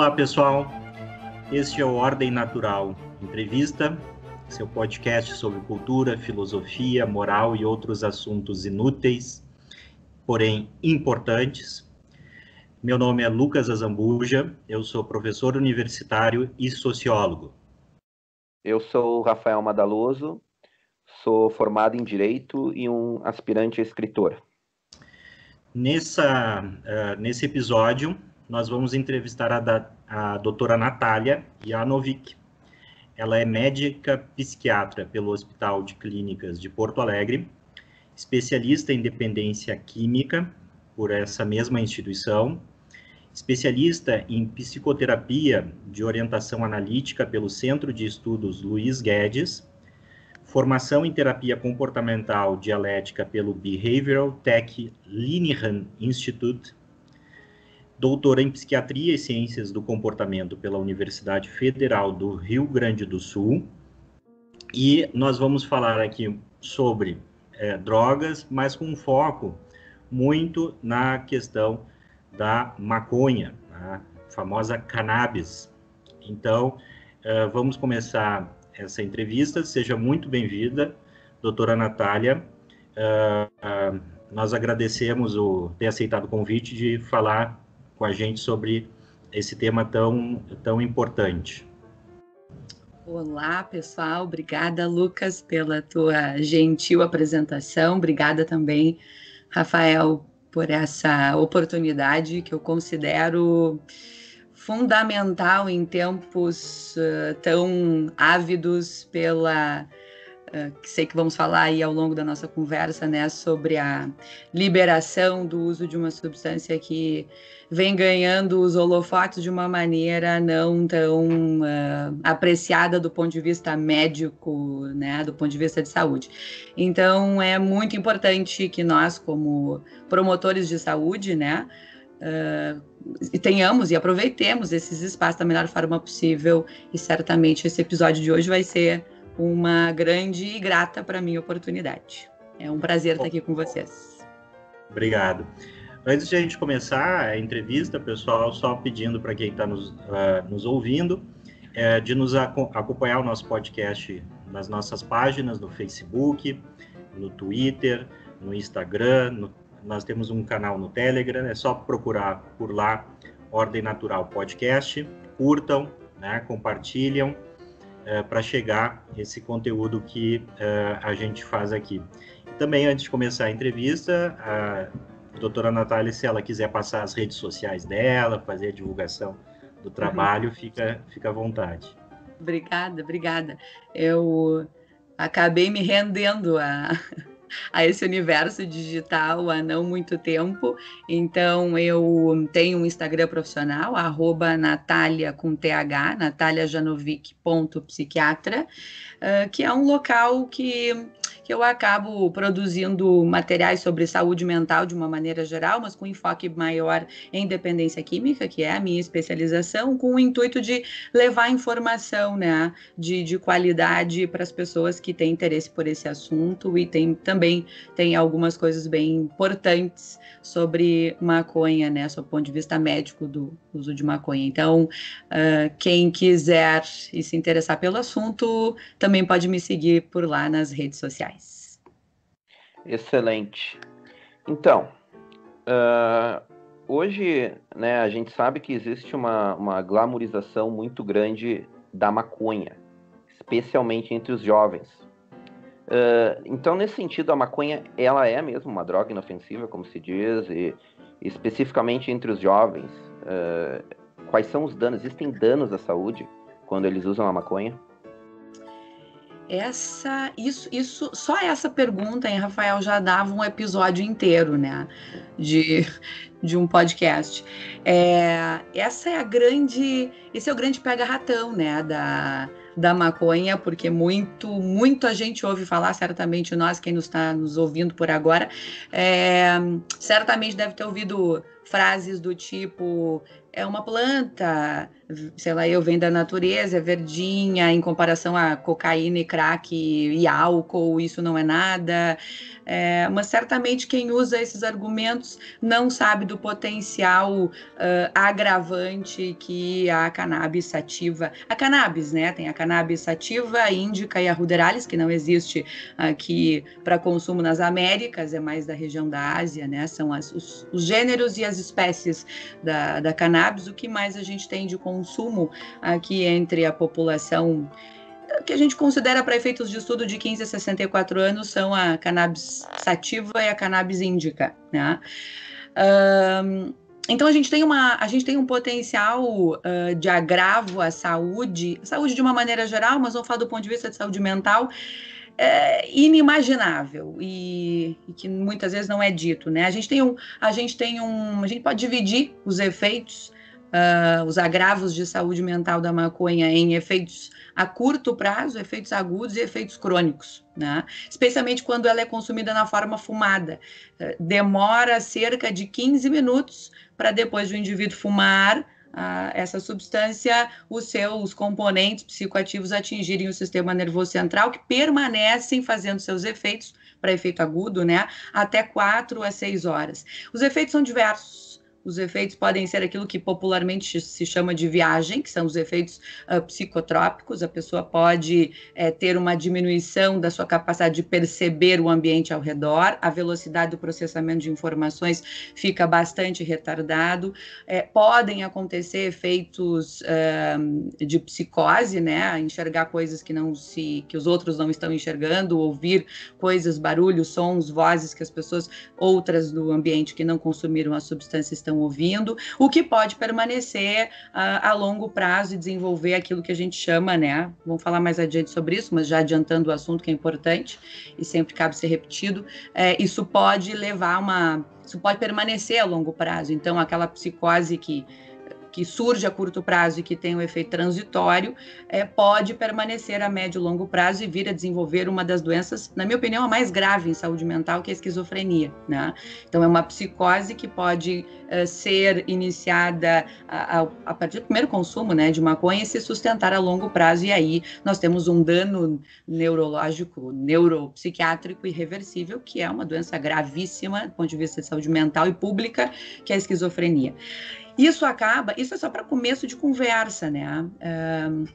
Olá, pessoal. Este é o Ordem Natural Entrevista, seu podcast sobre cultura, filosofia, moral e outros assuntos inúteis, porém importantes. Meu nome é Lucas Azambuja, eu sou professor universitário e sociólogo. Eu sou Rafael Madaloso, sou formado em Direito e um aspirante a escritor. Nessa, uh, nesse episódio, nós vamos entrevistar a, da, a doutora Natália Janovic. Ela é médica psiquiatra pelo Hospital de Clínicas de Porto Alegre, especialista em dependência química por essa mesma instituição, especialista em psicoterapia de orientação analítica pelo Centro de Estudos Luiz Guedes, formação em terapia comportamental dialética pelo Behavioral Tech Linehan Institute doutora em Psiquiatria e Ciências do Comportamento pela Universidade Federal do Rio Grande do Sul. E nós vamos falar aqui sobre é, drogas, mas com foco muito na questão da maconha, a famosa cannabis. Então, é, vamos começar essa entrevista. Seja muito bem-vinda, doutora Natália. É, é, nós agradecemos o ter aceitado o convite de falar com a gente sobre esse tema tão, tão importante. Olá, pessoal. Obrigada, Lucas, pela tua gentil apresentação. Obrigada também, Rafael, por essa oportunidade que eu considero fundamental em tempos uh, tão ávidos pela que sei que vamos falar aí ao longo da nossa conversa, né, sobre a liberação do uso de uma substância que vem ganhando os holofotes de uma maneira não tão uh, apreciada do ponto de vista médico, né, do ponto de vista de saúde. Então, é muito importante que nós, como promotores de saúde, né, uh, tenhamos e aproveitemos esses espaços da melhor forma possível. E certamente esse episódio de hoje vai ser uma grande e grata para mim oportunidade. É um prazer estar aqui com vocês. Obrigado. Antes de a gente começar a entrevista, pessoal, só pedindo para quem está nos, uh, nos ouvindo, é, de nos ac acompanhar o nosso podcast nas nossas páginas, no Facebook, no Twitter, no Instagram, no, nós temos um canal no Telegram, é só procurar por lá Ordem Natural Podcast, curtam, né, compartilham, é, para chegar esse conteúdo que é, a gente faz aqui. E também, antes de começar a entrevista, a, doutora Natália, se ela quiser passar as redes sociais dela, fazer a divulgação do uhum. trabalho, uhum. fica, fica à vontade. Obrigada, obrigada. Eu acabei me rendendo a, a esse universo digital há não muito tempo. Então, eu tenho um Instagram profissional, arroba Natália com TH, uh, que é um local que eu acabo produzindo materiais sobre saúde mental de uma maneira geral, mas com enfoque maior em dependência química, que é a minha especialização, com o intuito de levar informação né, de, de qualidade para as pessoas que têm interesse por esse assunto e tem também tem algumas coisas bem importantes sobre maconha, né, sob o ponto de vista médico do uso de maconha. Então, uh, quem quiser e se interessar pelo assunto, também pode me seguir por lá nas redes sociais. Excelente. Então, uh, hoje, né, a gente sabe que existe uma, uma glamorização muito grande da maconha, especialmente entre os jovens. Uh, então, nesse sentido, a maconha ela é mesmo uma droga inofensiva, como se diz, e especificamente entre os jovens. Uh, quais são os danos? Existem danos à saúde quando eles usam a maconha? Essa, isso, isso, só essa pergunta, hein, Rafael, já dava um episódio inteiro, né, de, de um podcast. É, essa é a grande, esse é o grande pega-ratão, né, da, da maconha, porque muito, muito a gente ouve falar, certamente nós, quem nos está nos ouvindo por agora, é, certamente deve ter ouvido frases do tipo é uma planta, sei lá, eu venho da natureza, é verdinha, em comparação a cocaína e crack e álcool, isso não é nada. É, mas certamente quem usa esses argumentos não sabe do potencial uh, agravante que a cannabis sativa, a cannabis, né? Tem a cannabis sativa, a índica e a ruderalis, que não existe aqui para consumo nas Américas, é mais da região da Ásia, né? São as, os, os gêneros e as espécies da, da cannabis. O que mais a gente tem de consumo aqui entre a população que a gente considera para efeitos de estudo de 15 a 64 anos são a cannabis sativa e a cannabis índica, né? Um, então a gente tem uma, a gente tem um potencial uh, de agravo à saúde, saúde de uma maneira geral, mas vamos falar do ponto de vista de saúde mental, é, inimaginável e, e, que muitas vezes não é dito, né? A gente tem um, a gente tem um, a gente pode dividir os efeitos, uh, os agravos de saúde mental da maconha em efeitos a curto prazo, efeitos agudos e efeitos crônicos, né? especialmente quando ela é consumida na forma fumada. Eh, demora cerca de 15 minutos para depois do indivíduo fumar ah, essa substância, os seus componentes psicoativos atingirem o sistema nervoso central, que permanecem fazendo seus efeitos, para efeito agudo, né, até 4 a 6 horas. Os efeitos são diversos os efeitos podem ser aquilo que popularmente se chama de viagem, que são os efeitos uh, psicotrópicos. A pessoa pode é, ter uma diminuição da sua capacidade de perceber o ambiente ao redor, a velocidade do processamento de informações fica bastante retardado. É, podem acontecer efeitos uh, de psicose, né? Enxergar coisas que não se, que os outros não estão enxergando, ouvir coisas, barulhos, sons, vozes que as pessoas outras do ambiente que não consumiram a substância estão estão ouvindo, o que pode permanecer uh, a longo prazo e desenvolver aquilo que a gente chama, né? Vamos falar mais adiante sobre isso, mas já adiantando o assunto que é importante e sempre cabe ser repetido, é, isso pode levar uma. Isso pode permanecer a longo prazo. Então, aquela psicose que que surge a curto prazo e que tem um efeito transitório, é, pode permanecer a médio e longo prazo e vir a desenvolver uma das doenças, na minha opinião, a mais grave em saúde mental, que é a esquizofrenia. Né? Então, é uma psicose que pode uh, ser iniciada a, a, a, partir do primeiro consumo né, de maconha e se sustentar a longo prazo, e aí nós temos um dano neurológico, neuropsiquiátrico irreversível, que é uma doença gravíssima do ponto de vista de saúde mental e pública, que é a esquizofrenia. Isso acaba, isso é só para começo de conversa, né? Uh,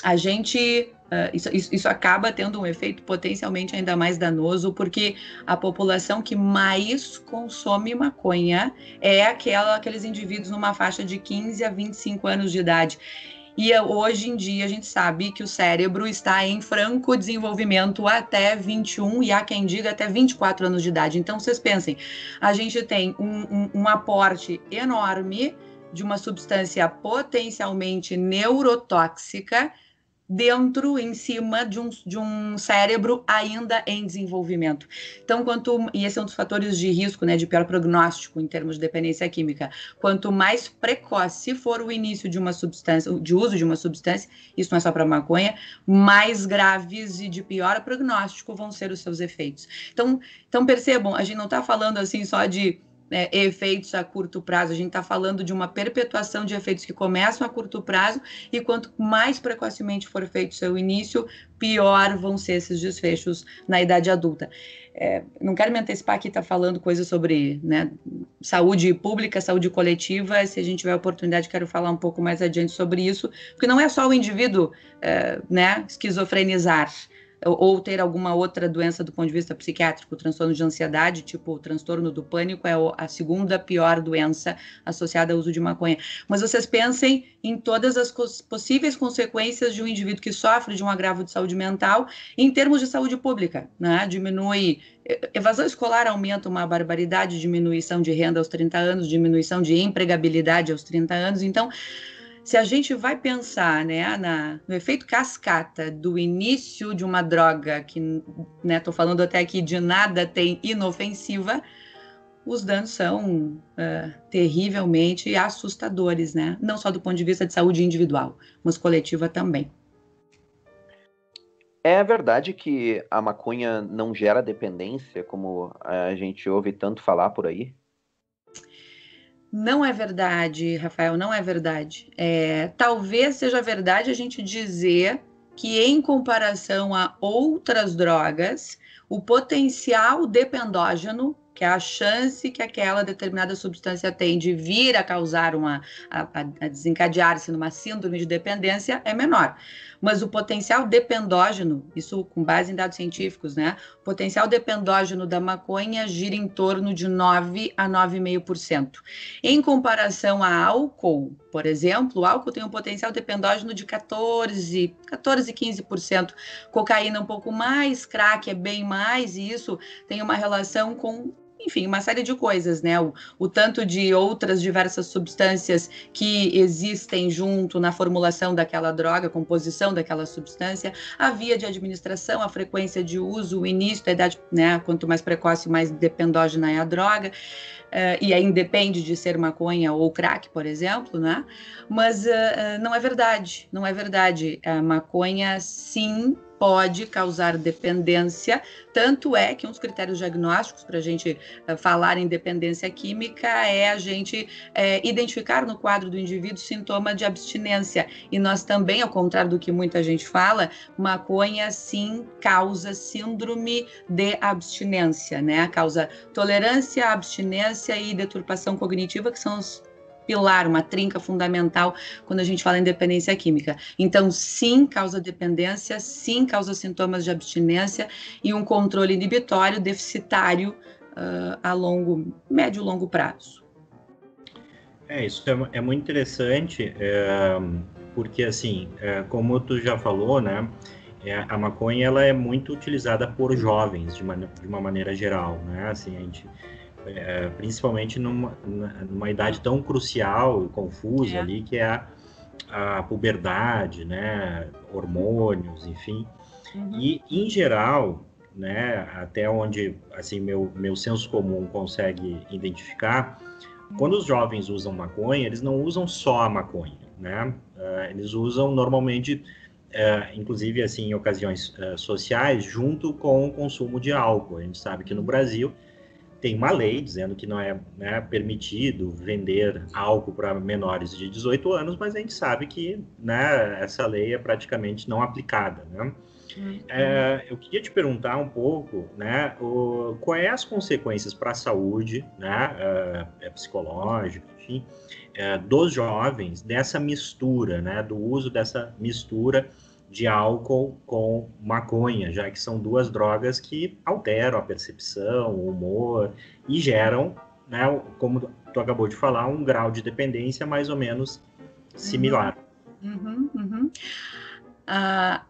a gente, uh, isso, isso, acaba tendo um efeito potencialmente ainda mais danoso, porque a população que mais consome maconha é aquela, aqueles indivíduos numa faixa de 15 a 25 anos de idade. E hoje em dia a gente sabe que o cérebro está em franco desenvolvimento até 21 e há quem diga até 24 anos de idade. Então vocês pensem, a gente tem um, um, um aporte enorme de uma substância potencialmente neurotóxica dentro, em cima de um, de um cérebro ainda em desenvolvimento. Então, quanto e esse é um dos fatores de risco, né, de pior prognóstico em termos de dependência química. Quanto mais precoce for o início de uma substância, de uso de uma substância, isso não é só para maconha, mais graves e de pior prognóstico vão ser os seus efeitos. Então, então percebam, a gente não está falando assim só de né, efeitos a curto prazo. A gente está falando de uma perpetuação de efeitos que começam a curto prazo e quanto mais precocemente for feito seu início, pior vão ser esses desfechos na idade adulta. É, não quero me antecipar aqui, tá falando coisas sobre né, saúde pública, saúde coletiva. Se a gente tiver oportunidade, quero falar um pouco mais adiante sobre isso, porque não é só o indivíduo é, né, esquizofrenizar ou ter alguma outra doença do ponto de vista psiquiátrico, transtorno de ansiedade, tipo o transtorno do pânico, é a segunda pior doença associada ao uso de maconha. Mas vocês pensem em todas as possíveis consequências de um indivíduo que sofre de um agravo de saúde mental em termos de saúde pública, né? Diminui evasão escolar aumenta uma barbaridade, diminuição de renda aos 30 anos, diminuição de empregabilidade aos 30 anos. Então, se a gente vai pensar né, na, no efeito cascata do início de uma droga, que né, falando até aqui de nada tem inofensiva, os danos são uh, terrivelmente assustadores, né? Não só do ponto de vista de saúde individual, mas coletiva também. É verdade que a maconha não gera dependência, como a gente ouve tanto falar por aí? Não é verdade, Rafael, não é verdade. É, talvez seja verdade a gente dizer que, em comparação a outras drogas, o potencial dependógeno que é a chance que aquela determinada substância tem de vir a causar uma, a, a desencadear-se numa síndrome de dependência é menor. Mas o potencial dependógeno, isso com base em dados científicos, né? Potencial dependógeno da maconha gira em torno de 9 a 9,5%. Em comparação a álcool, por exemplo, o álcool tem um potencial dependógeno de 14, 14, 15%. Cocaína um pouco mais, crack é bem mais, e isso tem uma relação com enfim, uma série de coisas, né? O, o, tanto de outras diversas substâncias que existem junto na formulação daquela droga, composição daquela substância, a via de administração, a frequência de uso, o início, a idade, né? Quanto mais precoce, mais dependógena é a droga. Uh, e aí independe de ser maconha ou crack, por exemplo, né? Mas uh, não é verdade, não é verdade. A maconha, sim, pode causar dependência, tanto é que um dos critérios diagnósticos para a gente falar em dependência química é a gente identificar no quadro do indivíduo sintoma de abstinência. E nós também, ao contrário do que muita gente fala, maconha sim causa síndrome de abstinência, né? Causa tolerância, abstinência e deturpação cognitiva, que são os pilar, uma trinca fundamental quando a gente fala em dependência química. Então, sim, causa dependência, sim, causa sintomas de abstinência e um controle inibitório deficitário uh, a longo, médio e longo prazo. É, isso é, é muito interessante, é, porque, assim, é, como tu já falou, né, é, a maconha ela é muito utilizada por jovens, de, man de uma maneira geral, né, assim, a gente é, principalmente numa, numa idade tão crucial e confusa é. ali que é a, a puberdade, né, hormônios, enfim. Uhum. E em geral, né, até onde assim meu meu senso comum consegue identificar, uhum. quando os jovens usam maconha, eles não usam só a maconha, né? Uh, eles usam normalmente Uh, inclusive assim em ocasiões uh, sociais, junto com o consumo de álcool. A gente sabe que no uhum. Brasil tem uma lei dizendo que não é né, permitido vender álcool para menores de 18 anos, mas a gente sabe que né, essa lei é praticamente não aplicada. Né? Uhum. É, eu queria te perguntar um pouco, né, o, quais as consequências para a saúde, né, é, é psicológica, enfim, é, dos jovens dessa mistura, né, do uso dessa mistura de álcool com maconha, já que são duas drogas que alteram a percepção, o humor e geram, né, como tu acabou de falar, um grau de dependência mais ou menos similar. Uhum, uhum. Ah,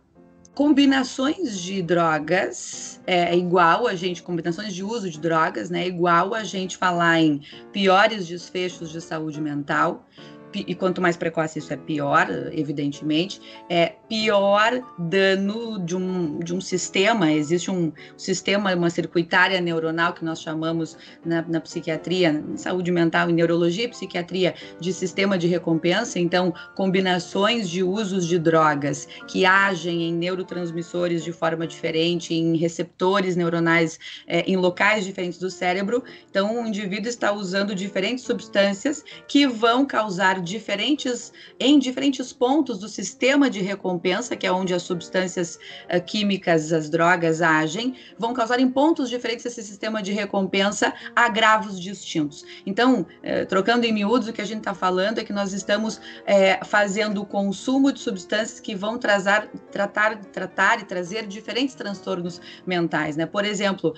combinações de drogas é igual a gente, combinações de uso de drogas, né? É igual a gente falar em piores desfechos de saúde mental, e quanto mais precoce isso é pior, evidentemente, é pior dano de um, de um sistema. Existe um sistema, uma circuitária neuronal que nós chamamos na, na psiquiatria, saúde mental e neurologia e psiquiatria, de sistema de recompensa. Então, combinações de usos de drogas que agem em neurotransmissores de forma diferente, em receptores neuronais é, em locais diferentes do cérebro. Então, o indivíduo está usando diferentes substâncias que vão causar diferentes em diferentes pontos do sistema de recompensa, que é onde as substâncias uh, químicas, as drogas agem, vão causar em pontos diferentes esse sistema de recompensa agravos distintos. Então, uh, trocando em miúdos, o que a gente está falando é que nós estamos uh, fazendo o consumo de substâncias que vão trazer, tratar, tratar e trazer diferentes transtornos mentais, né? Por exemplo,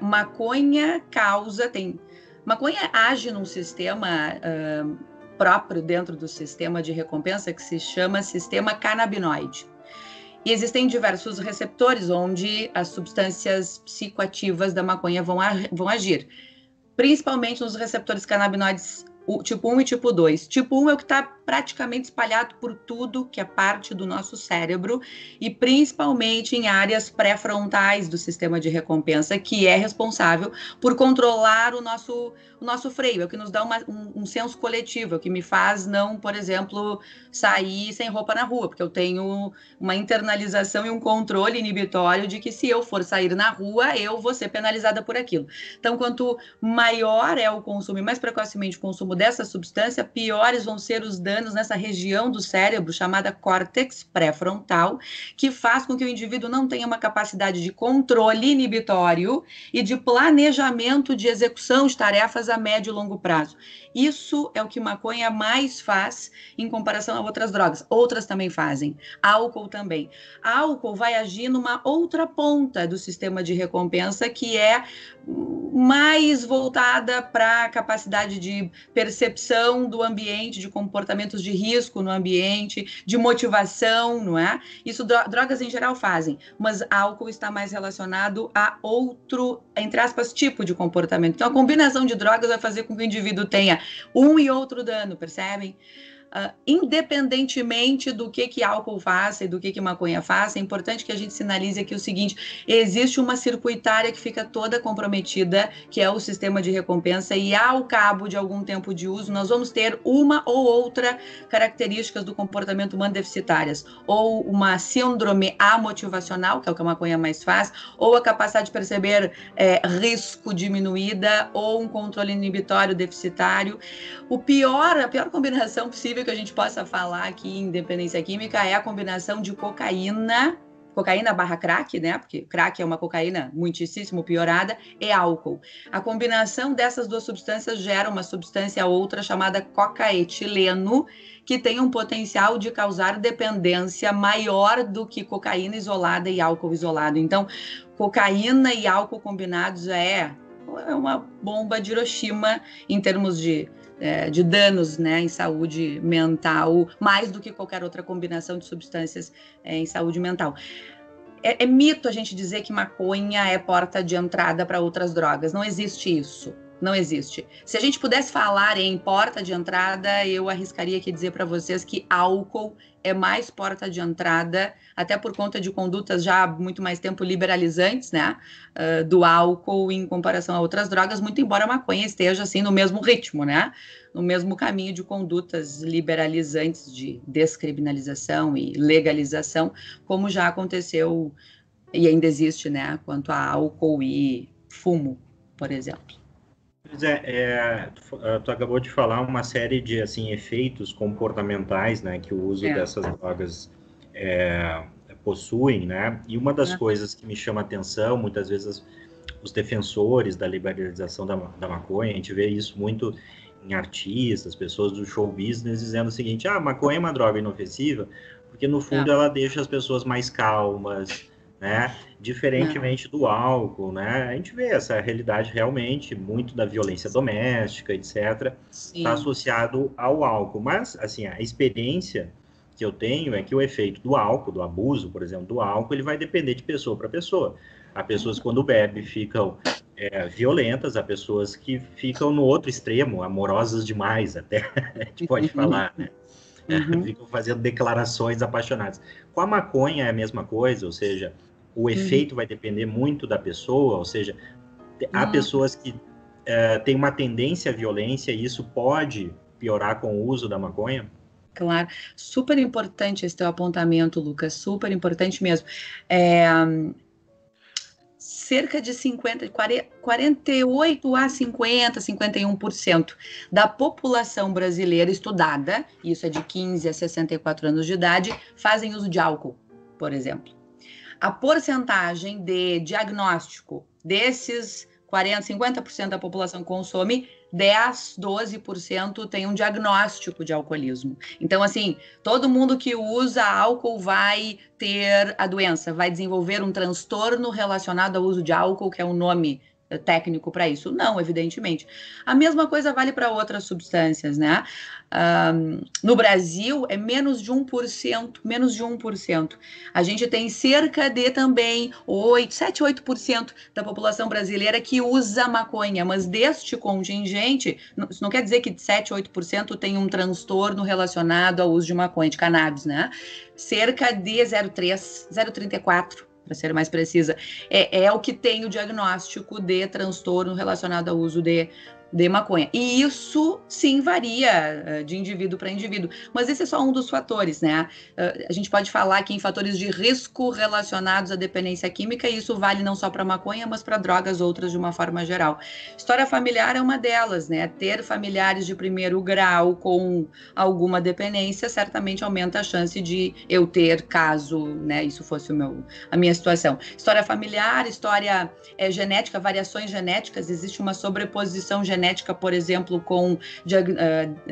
maconha causa tem Maconha age num sistema uh, próprio dentro do sistema de recompensa que se chama sistema canabinoide. E existem diversos receptores onde as substâncias psicoativas da maconha vão, vão agir, principalmente nos receptores canabinoides tipo 1 e tipo 2. Tipo 1 é o que está praticamente espalhado por tudo que é parte do nosso cérebro e principalmente em áreas pré-frontais do sistema de recompensa, que é responsável por controlar o nosso, o nosso freio, é o que nos dá uma, um, um senso coletivo, é o que me faz não, por exemplo, sair sem roupa na rua, porque eu tenho uma internalização e um controle inibitório de que se eu for sair na rua, eu vou ser penalizada por aquilo. Então, quanto maior é o consumo e mais precocemente o consumo dessa substância, piores vão ser os danos nessa região do cérebro chamada córtex pré-frontal, que faz com que o indivíduo não tenha uma capacidade de controle inibitório e de planejamento de execução de tarefas a médio e longo prazo. Isso é o que maconha mais faz em comparação a outras drogas. Outras também fazem. Álcool também. Álcool vai agir numa outra ponta do sistema de recompensa que é mais voltada para a capacidade de percepção do ambiente, de comportamentos de risco no ambiente, de motivação, não é? Isso drogas em geral fazem, mas álcool está mais relacionado a outro, entre aspas, tipo de comportamento. Então a combinação de drogas vai fazer com que o indivíduo tenha um e outro dano, percebem? Uh, independentemente do que que álcool faça e do que que maconha faça, é importante que a gente sinalize aqui o seguinte: existe uma circuitária que fica toda comprometida, que é o sistema de recompensa, e ao cabo de algum tempo de uso, nós vamos ter uma ou outra características do comportamento humano deficitárias, ou uma síndrome amotivacional, que é o que a maconha mais faz, ou a capacidade de perceber é, risco diminuída, ou um controle inibitório deficitário. O pior, a pior combinação possível possível que a gente possa falar aqui em dependência química é a combinação de cocaína, cocaína barra crack, né? Porque crack é uma cocaína muitíssimo piorada, e álcool. A combinação dessas duas substâncias gera uma substância outra chamada cocaetileno, que tem um potencial de causar dependência maior do que cocaína isolada e álcool isolado. Então, cocaína e álcool combinados é, é uma bomba de Hiroshima em termos de é, de danos né, em saúde mental, mais do que qualquer outra combinação de substâncias é, em saúde mental. É, é, mito a gente dizer que maconha é porta de entrada para outras drogas. Não existe isso. Não existe. Se a gente pudesse falar em porta de entrada, eu arriscaria aqui dizer para vocês que álcool é mais porta de entrada, até por conta de condutas já há muito mais tempo liberalizantes, né, uh, do álcool em comparação a outras drogas, muito embora a maconha esteja assim no mesmo ritmo, né, no mesmo caminho de condutas liberalizantes de descriminalização e legalização, como já aconteceu e ainda existe, né, quanto a álcool e fumo, por exemplo. Pois é, é tu, ah, tu, acabou de falar uma série de assim efeitos comportamentais, né, que o uso é. dessas drogas é, possuem, né? E uma das coisas que me chama atenção, muitas vezes os defensores da liberalização da, da maconha, a gente vê isso muito em artistas, pessoas do show business dizendo o seguinte: ah, maconha é uma droga inofensiva, porque no fundo é. ela deixa as pessoas mais calmas, né? Diferentemente do álcool, né? A gente vê essa realidade realmente, muito da violência doméstica, etc., está associado ao álcool. Mas, assim, a experiência que eu tenho é que o efeito do álcool, do abuso, por exemplo, do álcool, ele vai depender de pessoa para pessoa. Há pessoas que quando bebem ficam é, violentas, há pessoas que ficam no outro extremo, amorosas demais, até a gente pode uhum. falar, né? Uhum. ficam fazendo declarações apaixonadas. Com a maconha é a mesma coisa, ou seja, o uhum. efeito uhum. vai depender muito da pessoa, ou seja, há uhum. pessoas que é, têm uma tendência à violência e isso pode piorar com o uso da maconha? Claro, super importante esse teu apontamento, Lucas, super importante mesmo. É, cerca de 50, 48 a 50, 51% da população brasileira estudada, isso é de 15 a 64 anos de idade, fazem uso de álcool, por exemplo a porcentagem de diagnóstico desses 40, 50% da população consome, 10, 12% tem um diagnóstico de alcoolismo. Então, assim, todo mundo que usa álcool vai ter a doença, vai desenvolver um transtorno relacionado ao uso de álcool, que é o nome técnico para isso? Não, evidentemente. A mesma coisa vale para outras substâncias, né? Um, no Brasil é menos de 1%, menos de 1%. A gente tem cerca de também 8, 7, 8% da população brasileira que usa maconha, mas deste contingente, isso não quer dizer que 7, 8% tem um transtorno relacionado ao uso de maconha, de cannabis, né? Cerca de 0,3, 0,34 para ser mais precisa, é, é o que tem o diagnóstico de transtorno relacionado ao uso de de maconha. E isso sim varia eh, de indivíduo para indivíduo, mas esse é só um dos fatores, né? Eh, a gente pode falar aqui em fatores de risco relacionados à dependência química, e isso vale não só para maconha, mas para drogas outras de uma forma geral. História familiar é uma delas, né? Ter familiares de primeiro grau com alguma dependência certamente aumenta a chance de eu ter caso, né? Isso fosse o meu, a minha situação. História familiar, história é, genética, variações genéticas, existe uma sobreposição genética genética, por exemplo, com uh,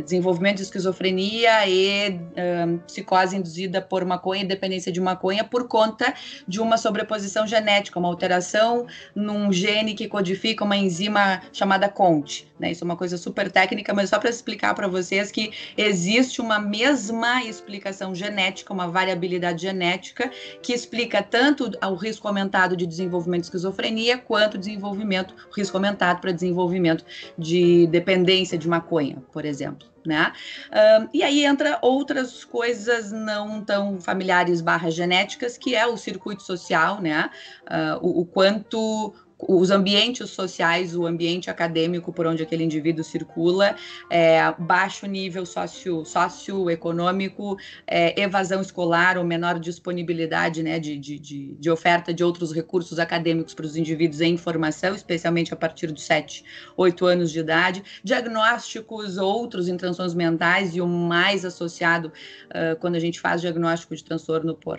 desenvolvimento de esquizofrenia e uh, psicose induzida por maconha, dependência de maconha, por conta de uma sobreposição genética, uma alteração num gene que codifica uma enzima chamada CONT. Né? Isso é uma coisa super técnica, mas só para explicar para vocês que existe uma mesma explicação genética, uma variabilidade genética, que explica tanto o risco aumentado de desenvolvimento de esquizofrenia, quanto o desenvolvimento, o risco aumentado para desenvolvimento de dependência de maconha, por exemplo. Né? E aí entra outras coisas não tão familiares barra genéticas, que é o circuito social, né? Uh, o, o, quanto os ambientes sociais, o ambiente acadêmico por onde aquele indivíduo circula, é, baixo nível socio, socioeconômico, é, evasão escolar ou menor disponibilidade né, de, de, de, oferta de outros recursos acadêmicos para os indivíduos em formação, especialmente a partir dos 7, 8 anos de idade, diagnósticos outros em transtornos mentais e o mais associado uh, quando a gente faz diagnóstico de transtorno por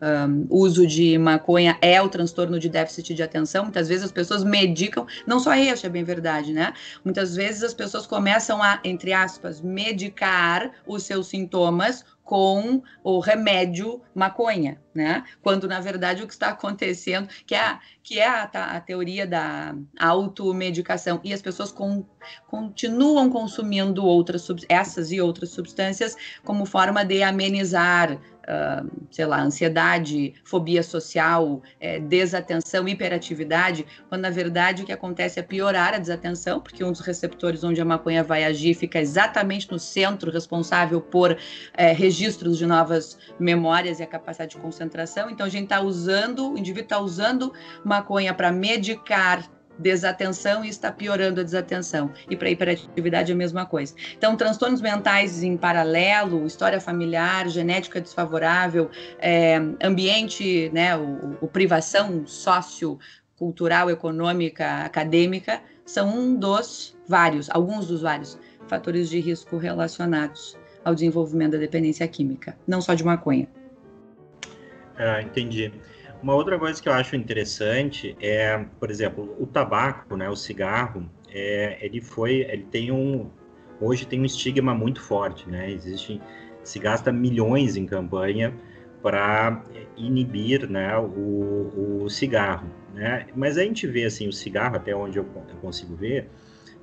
um, uso de maconha é o transtorno de déficit de atenção. Muitas vezes as pessoas medicam, não só este é bem verdade, né? Muitas vezes as pessoas começam a, entre aspas, medicar os seus sintomas com o remédio maconha, né? Quando na verdade o que está acontecendo, que é a, que é a, a teoria da automedicação, e as pessoas com, continuam consumindo outras essas e outras substâncias como forma de amenizar uh, sei lá, ansiedade, fobia social, é, desatenção, hiperatividade, quando na verdade o que acontece é piorar a desatenção, porque um dos receptores onde a maconha vai agir fica exatamente no centro responsável por é, registros de novas memórias e a capacidade de concentração. Então a gente está usando, o indivíduo está usando maconha para medicar desatenção e está piorando a desatenção. E para hiperatividade é a mesma coisa. Então, transtornos mentais em paralelo, história familiar, genética desfavorável, é, ambiente, né, o, o privação sócio, cultural, econômica, acadêmica, são um dos vários, alguns dos vários fatores de risco relacionados ao desenvolvimento da dependência química, não só de maconha. Ah, entendi. Uma outra coisa que eu acho interessante é, por exemplo, o tabaco, né, o cigarro, é, ele foi, ele tem um, hoje tem um estigma muito forte, né? Existe, se gasta milhões em campanha para inibir, né, o, o cigarro, né? Mas a gente vê assim o cigarro até onde eu, eu consigo ver,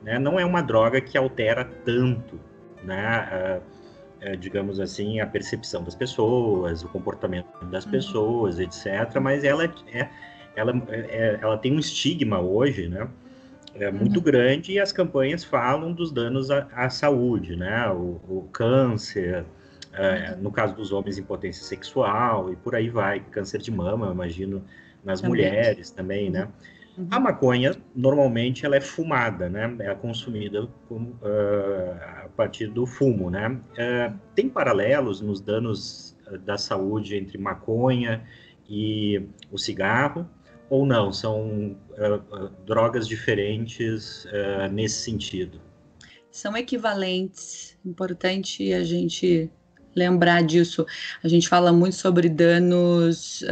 né, não é uma droga que altera tanto, né? Uh, digamos assim, a percepção das pessoas, o comportamento das uhum. pessoas, etc. Mas ela, é, ela, é, ela tem um estigma hoje, né? É muito uhum. grande e as campanhas falam dos danos à, à saúde, né? O, o câncer, é, no caso dos homens, impotência sexual e por aí vai, câncer de mama, imagino, nas também. mulheres também, né? Uhum. A maconha, normalmente, ela é fumada, né? É consumida com, uh, a partir do fumo, né? Uh, tem paralelos nos danos da saúde entre maconha e o cigarro, ou não? São uh, drogas diferentes nesse sentido? São equivalentes. Importante a gente lembrar disso. A gente fala muito sobre danos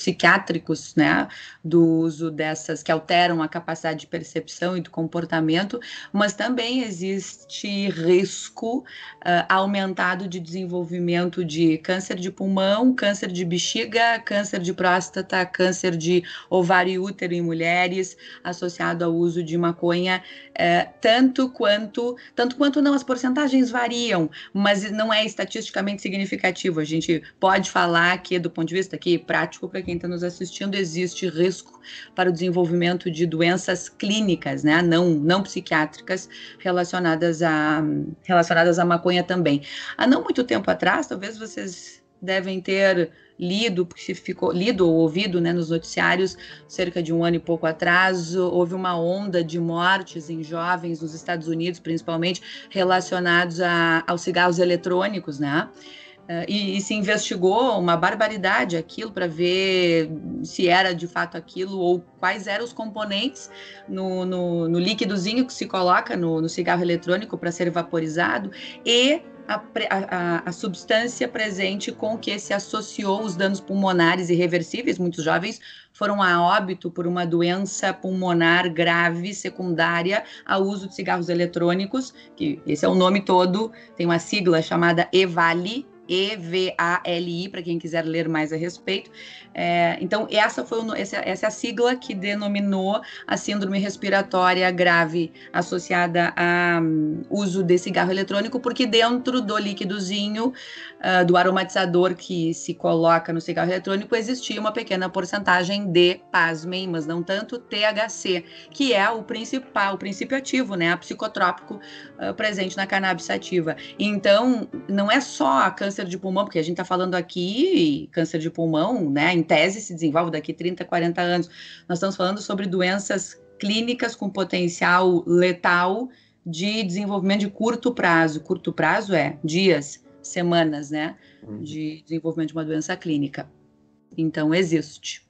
psiquiátricos, né, do uso dessas que alteram a capacidade de percepção e do comportamento, mas também existe risco uh, aumentado de desenvolvimento de câncer de pulmão, câncer de bexiga, câncer de próstata, câncer de ovário e útero em mulheres, associado ao uso de maconha, uh, tanto quanto, tanto quanto não, as porcentagens variam, mas não é estatisticamente significativo. A gente pode falar que, do ponto de vista aqui prático, para está nos assistindo, existe risco para o desenvolvimento de doenças clínicas, né, não, não psiquiátricas, relacionadas a, relacionadas à maconha também. Há não muito tempo atrás, talvez vocês devem ter lido, porque ficou lido ou ouvido né, nos noticiários, cerca de um ano e pouco atrás, houve uma onda de mortes em jovens nos Estados Unidos, principalmente relacionados a, aos cigarros eletrônicos, né? E, e, se investigou uma barbaridade aquilo para ver se era de fato aquilo ou quais eram os componentes no, no, no líquidozinho que se coloca no, no cigarro eletrônico para ser vaporizado e a, a, a, substância presente com que se associou os danos pulmonares irreversíveis. Muitos jovens foram a óbito por uma doença pulmonar grave secundária ao uso de cigarros eletrônicos, que esse é o nome todo, tem uma sigla chamada EVALI, E-V-A-L-I, para quem quiser ler mais a respeito. É, então, essa foi o, essa, essa, é a sigla que denominou a síndrome respiratória grave associada ao um, uso de cigarro eletrônico, porque dentro do líquidozinho uh, do aromatizador que se coloca no cigarro eletrônico existia uma pequena porcentagem de, pasmem, mas não tanto, THC, que é o principal, o princípio ativo, né, psicotrópico uh, presente na cannabis sativa. Então, não é só câncer de pulmão, porque a gente está falando aqui câncer de pulmão, né, em tese, se desenvolve daqui 30, 40 anos. Nós estamos falando sobre doenças clínicas com potencial letal de desenvolvimento de curto prazo. Curto prazo é dias, semanas, né? Uhum. De desenvolvimento de uma doença clínica. Então, existe.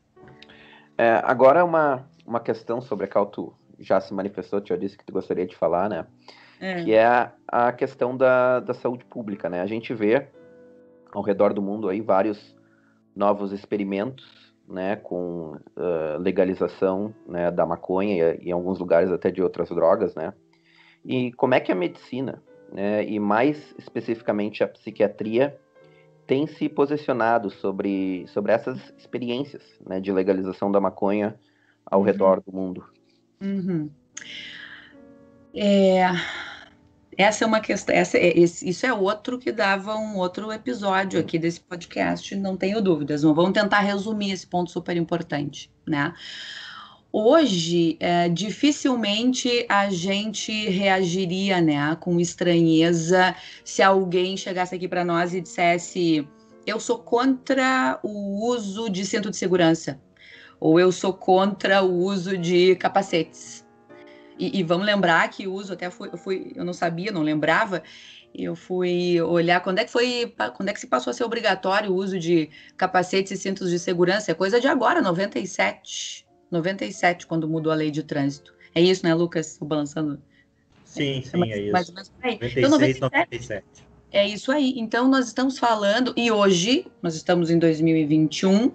É, agora, uma, uma questão sobre a qual tu já se manifestou, tu já disse que tu gostaria de falar, né? É. Que é a, a questão da, da saúde pública, né? A gente vê ao redor do mundo aí vários novos experimentos, né, com uh, legalização né, da maconha e em alguns lugares até de outras drogas, né? E como é que a medicina, né, e mais especificamente a psiquiatria, tem se posicionado sobre, sobre essas experiências né, de legalização da maconha ao uhum. redor do mundo? Uhum. É, essa é uma questão, essa, é, isso é outro que dava um outro episódio aqui desse podcast, não tenho dúvidas. Vamos tentar resumir esse ponto super importante, né? Hoje, é, dificilmente a gente reagiria, né, com estranheza se alguém chegasse aqui para nós e dissesse: eu sou contra o uso de cinto de segurança, ou eu sou contra o uso de capacetes e, e, vamos lembrar que o uso até eu fui, eu não sabia, não lembrava. Eu fui olhar quando é que foi, quando é que se passou a ser obrigatório o uso de capacetes e cintos de segurança. É coisa de agora, 97. 97, quando mudou a lei de trânsito. É isso, né, Lucas? balançando. Sim, é, sim, é, é isso. Mais ou menos por aí. 96, então, 97, 97. É isso aí. Então, nós estamos falando, e hoje, nós estamos em 2021,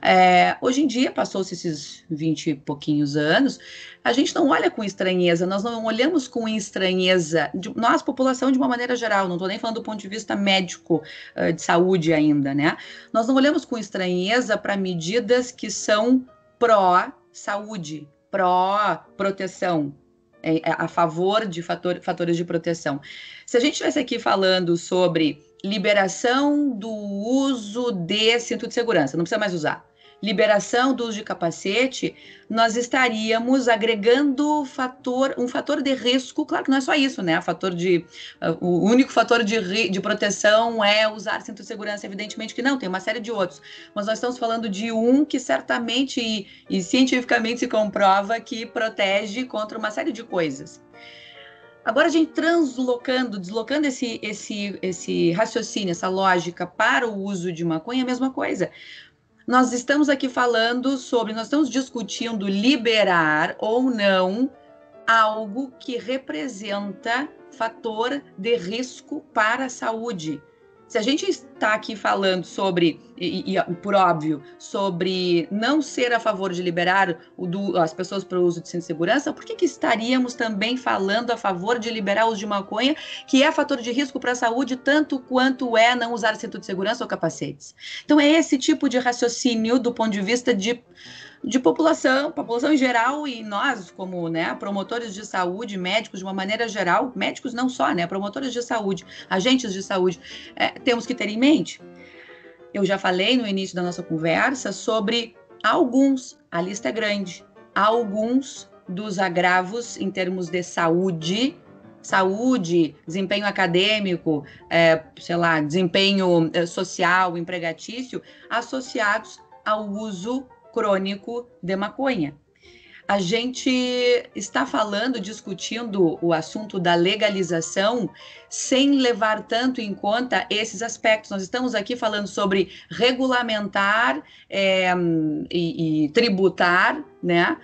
é, hoje em dia, passou-se esses 20 e pouquinhos anos, a gente não olha com estranheza, nós não olhamos com estranheza, de, nós, população, de uma maneira geral, não estou nem falando do ponto de vista médico uh, de saúde ainda, né? Nós não olhamos com estranheza para medidas que são pró-saúde, pró-proteção, é, é, a favor de fator, fatores de proteção. Se a gente estivesse aqui falando sobre liberação do uso de cinto de segurança, não precisa mais usar. Liberação do uso de capacete, nós estaríamos agregando fator, um fator de risco. Claro que não é só isso, né? Fator de, uh, o único fator de, de proteção é usar cinto de segurança, evidentemente que não, tem uma série de outros. Mas nós estamos falando de um que certamente e, e cientificamente se comprova que protege contra uma série de coisas. Agora a gente translocando, deslocando esse, esse, esse raciocínio, essa lógica para o uso de maconha, é a mesma coisa. Nós estamos aqui falando sobre, nós estamos discutindo liberar ou não algo que representa fator de risco para a saúde. Se a gente está aqui falando sobre, e, e, por óbvio, sobre não ser a favor de liberar do, as pessoas para o uso de cinto de segurança, por que, que estaríamos também falando a favor de liberar o uso de maconha, que é fator de risco para a saúde, tanto quanto é não usar cinto de segurança ou capacetes? Então, é esse tipo de raciocínio do ponto de vista de de população, população em geral e nós como, né, promotores de saúde, médicos de uma maneira geral, médicos não só, né, promotores de saúde, agentes de saúde, é, temos que ter em mente. Eu já falei no início da nossa conversa sobre alguns, a lista é grande, alguns dos agravos em termos de saúde, saúde, desempenho acadêmico, é, sei lá, desempenho é, social, empregatício, associados ao uso crônico de maconha. A gente está falando, discutindo o assunto da legalização sem levar tanto em conta esses aspectos. Nós estamos aqui falando sobre regulamentar é, e, e, tributar né,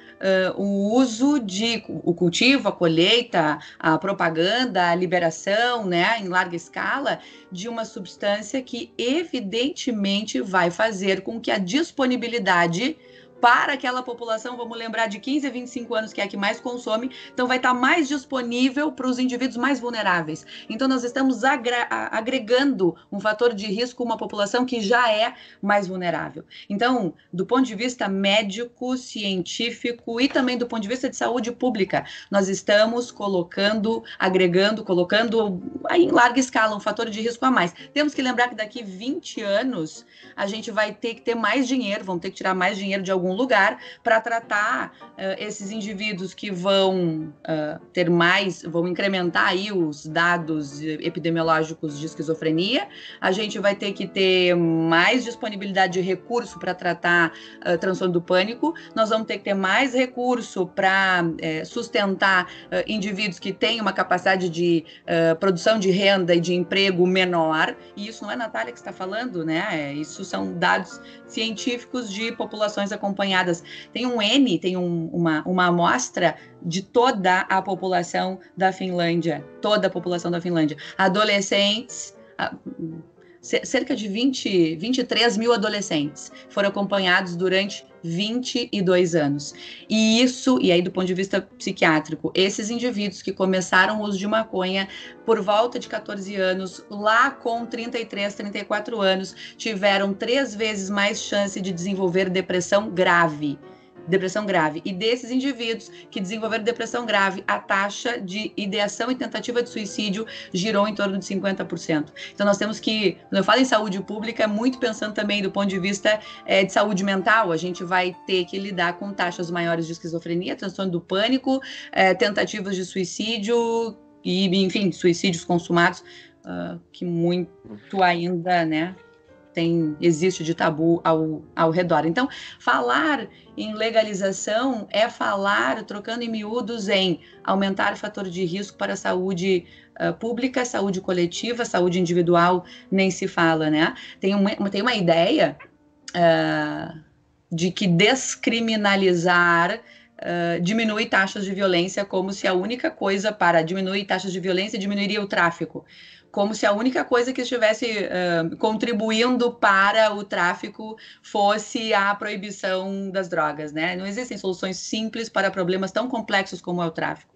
uh, o uso de o cultivo, a colheita, a propaganda, a liberação né, em larga escala de uma substância que evidentemente vai fazer com que a disponibilidade para aquela população, vamos lembrar, de 15 a 25 anos, que é a que mais consome, então vai estar mais disponível para os indivíduos mais vulneráveis. Então, nós estamos agregando um fator de risco uma população que já é mais vulnerável. Então, do ponto de vista médico, científico e também do ponto de vista de saúde pública, nós estamos colocando, agregando, colocando em larga escala um fator de risco a mais. Temos que lembrar que daqui 20 anos a gente vai ter que ter mais dinheiro, vamos ter que tirar mais dinheiro de algum lugar para tratar uh, esses indivíduos que vão uh, ter mais, vão incrementar aí os dados epidemiológicos de esquizofrenia. A gente vai ter que ter mais disponibilidade de recurso para tratar uh, transtorno do pânico. Nós vamos ter que ter mais recurso para sustentar indivíduos que têm uma capacidade de produção de renda e de emprego menor. E isso não é a Natália que está falando, né? É, isso são dados científicos de populações acompanhadas acompanhadas. Tem um N, tem um, uma, uma amostra de toda a população da Finlândia, toda a população da Finlândia. Adolescentes, cerca de 20, 23 mil adolescentes foram acompanhados durante 22 anos. E isso, e aí do ponto de vista psiquiátrico, esses indivíduos que começaram o uso de maconha por volta de 14 anos, lá com 33, 34 anos, tiveram três vezes mais chance de desenvolver depressão grave depressão grave. E desses indivíduos que desenvolveram depressão grave, a taxa de ideação e tentativa de suicídio girou em torno de 50%. Então nós temos que, quando eu falo em saúde pública, muito pensando também do ponto de vista é, de saúde mental, a gente vai ter que lidar com taxas maiores de esquizofrenia, transtorno do pânico, é, tentativas de suicídio e, enfim, suicídios consumados, uh, que muito ainda, né, tem existe de tabu ao, ao redor. Então, falar em legalização é falar, trocando em miúdos, em aumentar o fator de risco para a saúde uh, pública, saúde coletiva, saúde individual, nem se fala, né? Tem uma, tem uma ideia uh, de que descriminalizar Uh, diminui taxas de violência como se a única coisa para diminuir taxas de violência diminuiria o tráfico como se a única coisa que estivesse uh, contribuindo para o tráfico fosse a proibição das drogas, né? Não existem soluções simples para problemas tão complexos como é o tráfico.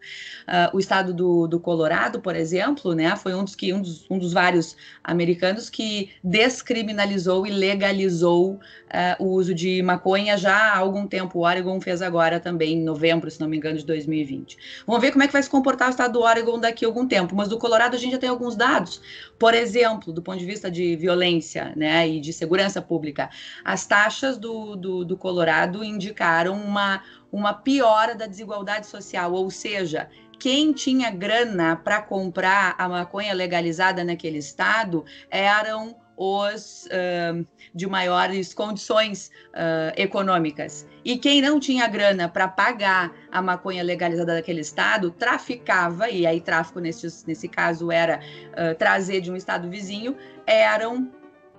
Uh, o estado do, do, Colorado, por exemplo, né, foi um dos, que, um, dos, um dos vários americanos que descriminalizou e legalizou uh, o uso de maconha já há algum tempo. O Oregon fez agora também, em novembro, se não me engano, de 2020. Vamos ver como é que vai se comportar o estado do Oregon daqui a algum tempo, mas do Colorado a gente já tem alguns dados. Por exemplo, do ponto de vista de violência né, e de segurança pública, as taxas do, do, do Colorado indicaram uma, uma piora da desigualdade social, ou seja, quem tinha grana para comprar a maconha legalizada naquele estado eram os uh, de maiores condições uh, econômicas. E quem não tinha grana para pagar a maconha legalizada daquele estado, traficava, e aí tráfico nesse, nesse caso era uh, trazer de um estado vizinho, eram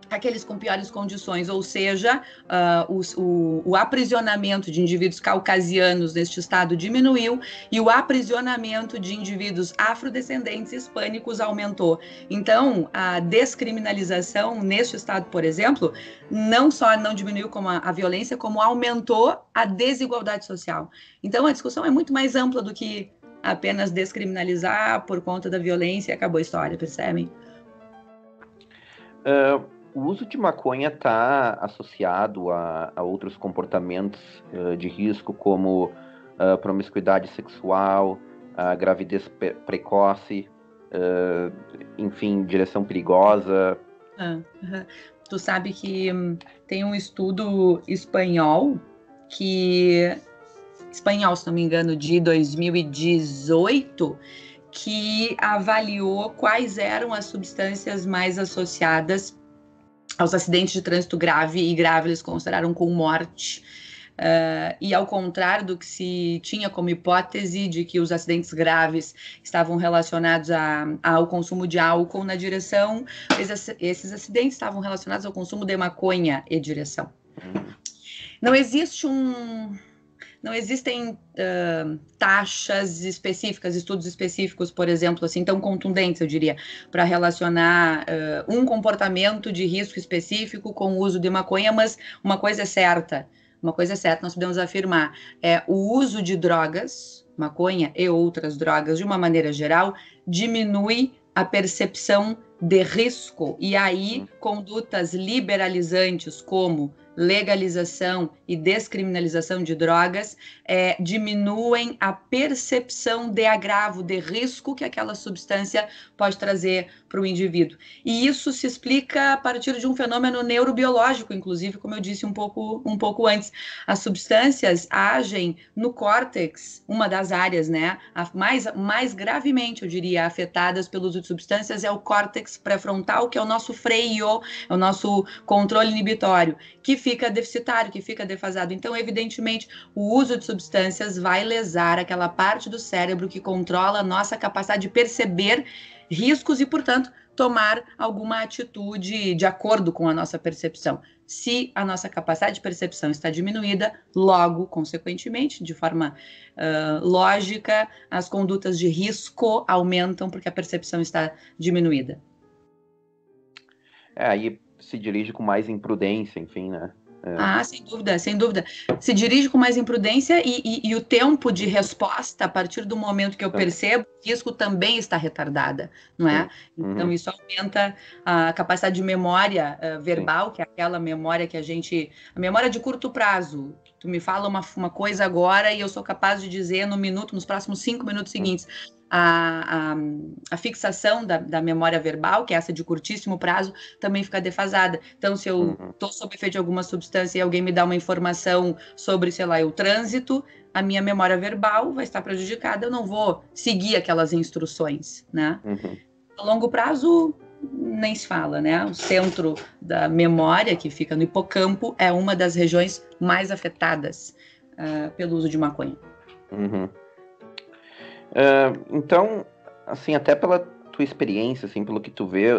aqueles com piores condições, ou seja, uh, o, o, aprisionamento de indivíduos caucasianos neste estado diminuiu e o aprisionamento de indivíduos afrodescendentes hispânicos aumentou. Então, a descriminalização neste estado, por exemplo, não só não diminuiu como a, a violência, como aumentou a desigualdade social. Então, a discussão é muito mais ampla do que apenas descriminalizar por conta da violência e acabou a história, percebem? Uh o uso de maconha está associado a, a, outros comportamentos uh, de risco, como uh, promiscuidade sexual, a gravidez precoce, uh, enfim, direção perigosa. Ah, tu sabe que hum, tem um estudo espanhol que espanhol, se não me engano, de 2018 que avaliou quais eram as substâncias mais associadas aos acidentes de trânsito grave e grave eles consideraram com morte. Uh, e ao contrário do que se tinha como hipótese de que os acidentes graves estavam relacionados a, ao consumo de álcool na direção, esses, esses acidentes estavam relacionados ao consumo de maconha e direção. Não existe um, não existem uh, taxas específicas, estudos específicos, por exemplo, assim, tão contundentes, eu diria, para relacionar uh, um comportamento de risco específico com o uso de maconha, mas uma coisa é certa, uma coisa é certa, nós podemos afirmar, é o uso de drogas, maconha e outras drogas, de uma maneira geral, diminui a percepção de risco, e aí condutas liberalizantes como legalização e descriminalização de drogas é, diminuem a percepção de agravo, de risco que aquela substância pode trazer para o indivíduo. E isso se explica a partir de um fenômeno neurobiológico, inclusive, como eu disse um pouco, um pouco antes. As substâncias agem no córtex, uma das áreas, né, mais, mais gravemente, eu diria, afetadas pelo uso de substâncias é o córtex pré-frontal, que é o nosso freio, é o nosso controle inibitório, que fica deficitário, que fica defasado. Então, evidentemente, o uso de substâncias vai lesar aquela parte do cérebro que controla a nossa capacidade de perceber riscos e, portanto, tomar alguma atitude de acordo com a nossa percepção. Se a nossa capacidade de percepção está diminuída, logo, consequentemente, de forma uh, lógica, as condutas de risco aumentam porque a percepção está diminuída. É, aí se dirige com mais imprudência, enfim, né? É. Ah, sem dúvida, sem dúvida. Se dirige com mais imprudência e, e, e, o tempo de resposta, a partir do momento que eu percebo, o risco também está retardada, não é? Então, uhum. isso aumenta a capacidade de memória uh, verbal, Sim. que é aquela memória que a gente. A memória de curto prazo. Tu me fala uma, uma coisa agora e eu sou capaz de dizer no minuto, nos próximos cinco minutos seguintes a, a, a fixação da, da, memória verbal, que é essa de curtíssimo prazo, também fica defasada. Então, se eu estou uhum. sob efeito de alguma substância e alguém me dá uma informação sobre, sei lá, o trânsito, a minha memória verbal vai estar prejudicada, eu não vou seguir aquelas instruções, né? Uhum. A longo prazo, nem se fala, né? O centro da memória, que fica no hipocampo, é uma das regiões mais afetadas uh, pelo uso de maconha. Uhum. Uh, então, assim, até pela tua experiência, assim, pelo que tu vê,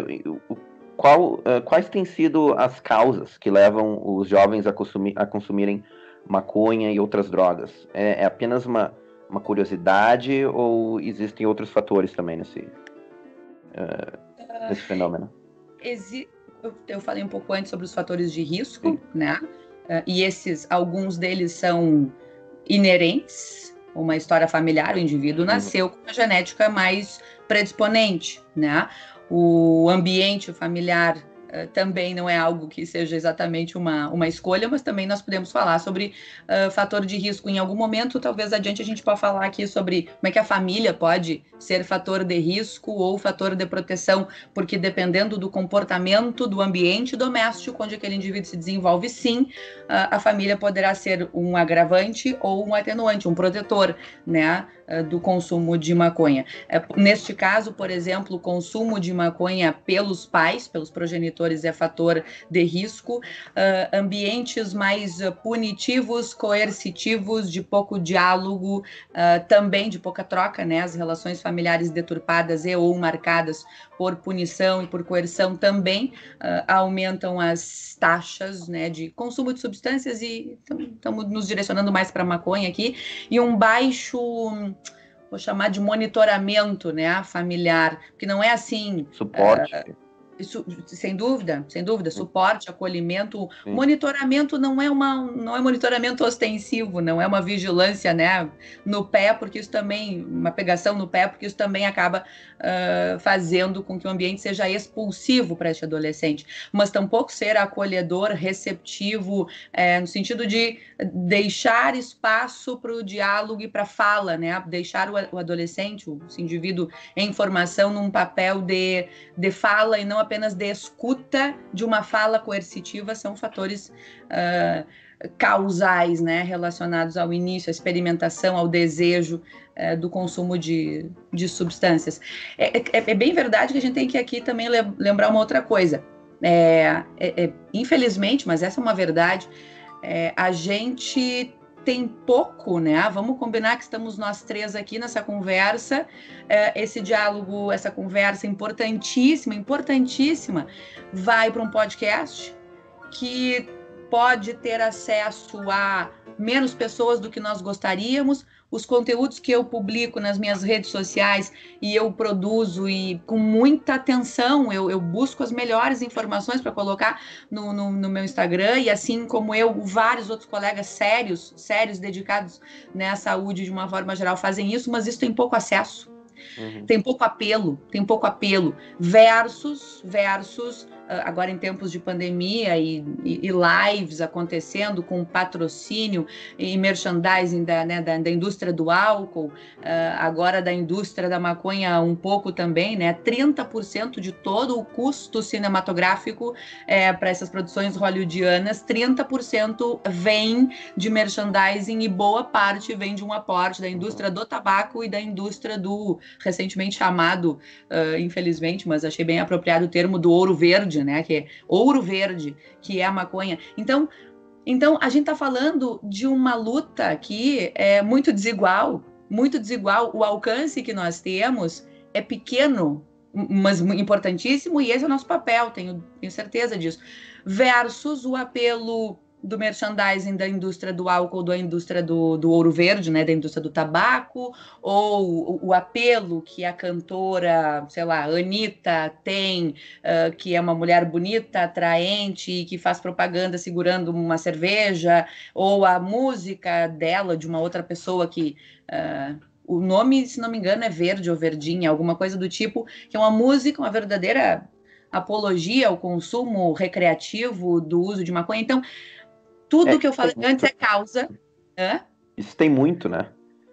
o, qual, uh, quais têm sido as causas que levam os jovens a, consumir, a consumirem maconha e outras drogas? É, é apenas uma, uma curiosidade ou existem outros fatores também nesse, uh, nesse fenômeno? Exi eu falei um pouco antes sobre os fatores de risco, Sim. né? e esses, alguns deles são inerentes uma história familiar, o indivíduo uhum. nasceu com uma genética mais predisponente, né? O ambiente familiar uh, também não é algo que seja exatamente uma, uma escolha, mas também nós podemos falar sobre uh, fator de risco. Em algum momento, talvez adiante, a gente possa falar aqui sobre como é que a família pode ser fator de risco ou fator de proteção, porque dependendo do comportamento do ambiente doméstico onde aquele indivíduo se desenvolve, sim, a família poderá ser um agravante ou um atenuante, um protetor, né, do consumo de maconha. Neste caso, por exemplo, o consumo de maconha pelos pais, pelos progenitores fatores é fator de risco, uh, ambientes mais punitivos, coercitivos, de pouco diálogo, uh, também de pouca troca, né? As relações familiares deturpadas e ou marcadas por punição e por coerção também uh, aumentam as taxas né, de consumo de substâncias e estamos nos direcionando mais para maconha aqui, e um baixo vou chamar de monitoramento né, familiar, porque não é assim. Suporte. Uh, isso, sem dúvida, sem dúvida, suporte, acolhimento, Sim. monitoramento não é uma não é monitoramento ostensivo, não é uma vigilância, né, no pé, porque isso também uma pegação no pé, porque isso também acaba uh, fazendo com que o ambiente seja expulsivo para este adolescente, mas tampouco ser acolhedor, receptivo, é, no sentido de deixar espaço para o diálogo e para a fala, né, deixar o, o adolescente, o indivíduo em formação num papel de, de fala e não apenas de escuta de uma fala coercitiva são fatores uh, causais, né, relacionados ao início, à experimentação, ao desejo uh, do consumo de, de substâncias. É, é, é, bem verdade que a gente tem que aqui também lembrar uma outra coisa. É, é, é, infelizmente, mas essa é uma verdade, é, a gente tem pouco, né? Vamos combinar que estamos nós três aqui nessa conversa, é, esse diálogo, essa conversa importantíssima, importantíssima, vai para um podcast que pode ter acesso a menos pessoas do que nós gostaríamos, os conteúdos que eu publico nas minhas redes sociais e eu produzo e com muita atenção, eu, eu busco as melhores informações para colocar no, no, no, meu Instagram e assim como eu, vários outros colegas sérios, sérios, dedicados né, à saúde de uma forma geral fazem isso, mas isso tem pouco acesso. Uhum. Tem pouco apelo, tem pouco apelo versus versus agora em tempos de pandemia e, e, e, lives acontecendo com patrocínio e merchandising da, né, da, da indústria do álcool, uh, agora da indústria da maconha um pouco também, né? 30% de todo o custo cinematográfico é, para essas produções hollywoodianas, 30% vem de merchandising e boa parte vem de um aporte da indústria do tabaco e da indústria do recentemente chamado, uh, infelizmente, mas achei bem apropriado o termo do ouro verde, né? Que é ouro verde, que é a maconha. Então, então a gente está falando de uma luta aqui é muito desigual, muito desigual. O alcance que nós temos é pequeno, mas importantíssimo, e esse é o nosso papel, tenho, tenho certeza disso. Versus o apelo do merchandising da indústria do álcool, da indústria do, do ouro verde, né, da indústria do tabaco, ou o, o apelo que a cantora, sei lá, Anitta tem, uh, que é uma mulher bonita, atraente, que faz propaganda segurando uma cerveja, ou a música dela, de uma outra pessoa que. Uh, o nome, se não me engano, é verde ou verdinha, alguma coisa do tipo, que é uma música, uma verdadeira apologia ao consumo recreativo do uso de maconha. Então, tudo é, que eu falei antes é causa. Hã? Isso tem muito, né?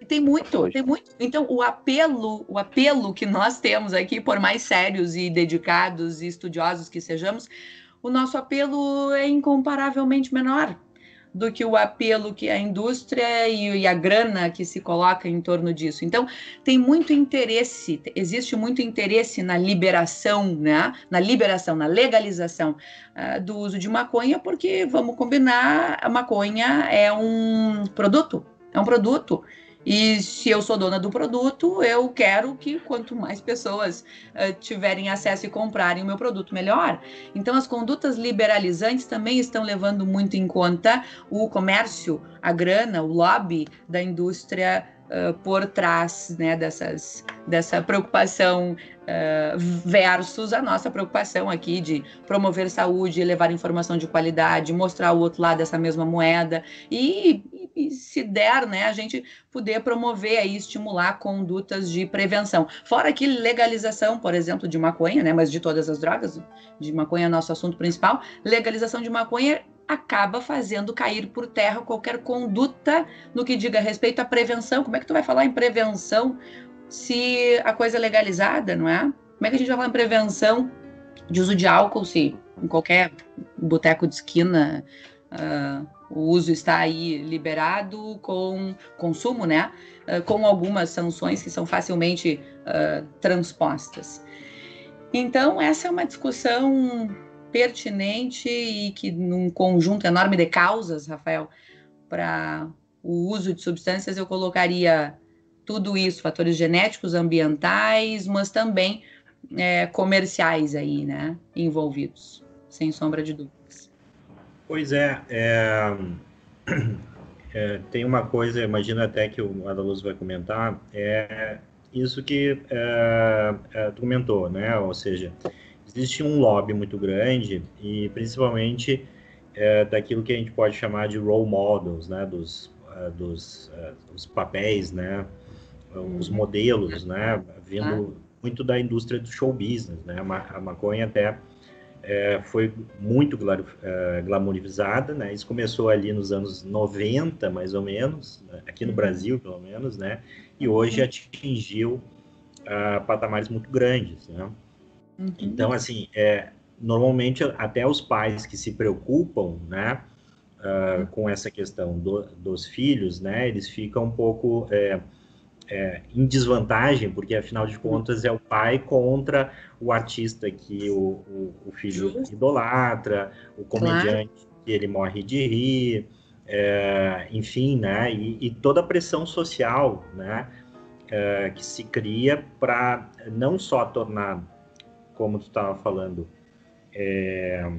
Tem muito, Hoje. tem muito. Então, o apelo, o apelo que nós temos aqui, por mais sérios e dedicados e estudiosos que sejamos, o nosso apelo é incomparavelmente menor do que o apelo que a indústria e, e, a grana que se coloca em torno disso. Então, tem muito interesse, existe muito interesse na liberação, né? na liberação, na legalização uh, do uso de maconha, porque, vamos combinar, a maconha é um produto, é um produto e se eu sou dona do produto, eu quero que quanto mais pessoas uh, tiverem acesso e comprarem o meu produto, melhor. Então, as condutas liberalizantes também estão levando muito em conta o comércio, a grana, o lobby da indústria uh, por trás né, dessas, dessa preocupação uh, versus a nossa preocupação aqui de promover saúde, levar informação de qualidade, mostrar o outro lado dessa mesma moeda e, e, se der, né, a gente poder promover e estimular condutas de prevenção. Fora que legalização, por exemplo, de maconha, né, mas de todas as drogas, de maconha é nosso assunto principal, legalização de maconha acaba fazendo cair por terra qualquer conduta no que diga respeito à prevenção. Como é que tu vai falar em prevenção se a coisa é legalizada, não é? Como é que a gente vai falar em prevenção de uso de álcool se em qualquer boteco de esquina uh, o uso está aí liberado com consumo, né? Uh, com algumas sanções que são facilmente uh, transpostas. Então, essa é uma discussão pertinente e que num conjunto enorme de causas, Rafael, para o uso de substâncias, eu colocaria tudo isso, fatores genéticos, ambientais, mas também é, comerciais aí, né, envolvidos, sem sombra de dúvidas. Pois é, é, é tem uma coisa, imagino até que o Adaluz vai comentar, é isso que é, é, tu comentou, né, ou seja, existe um lobby muito grande e principalmente é, daquilo que a gente pode chamar de role models, né, dos, uh, dos uh, os papéis, né, os modelos, né, vindo muito da indústria do show business, né, a maconha até é, foi muito é, glamourizada, né, isso começou ali nos anos 90, mais ou menos, né, aqui no uhum. Brasil, pelo menos, né, e hoje atingiu uh, patamares muito grandes, né. Uhum. Então, assim, é, normalmente até os pais que se preocupam, né, uh, com essa questão do, dos filhos, né, eles ficam um pouco é, é, em desvantagem, porque afinal de contas é o pai contra o artista que o, o, o filho Justo. idolatra, o comediante claro. que ele morre de rir, é, enfim, né, e, e, toda a pressão social, né, é, que se cria para não só tornar, como tu estava falando, é,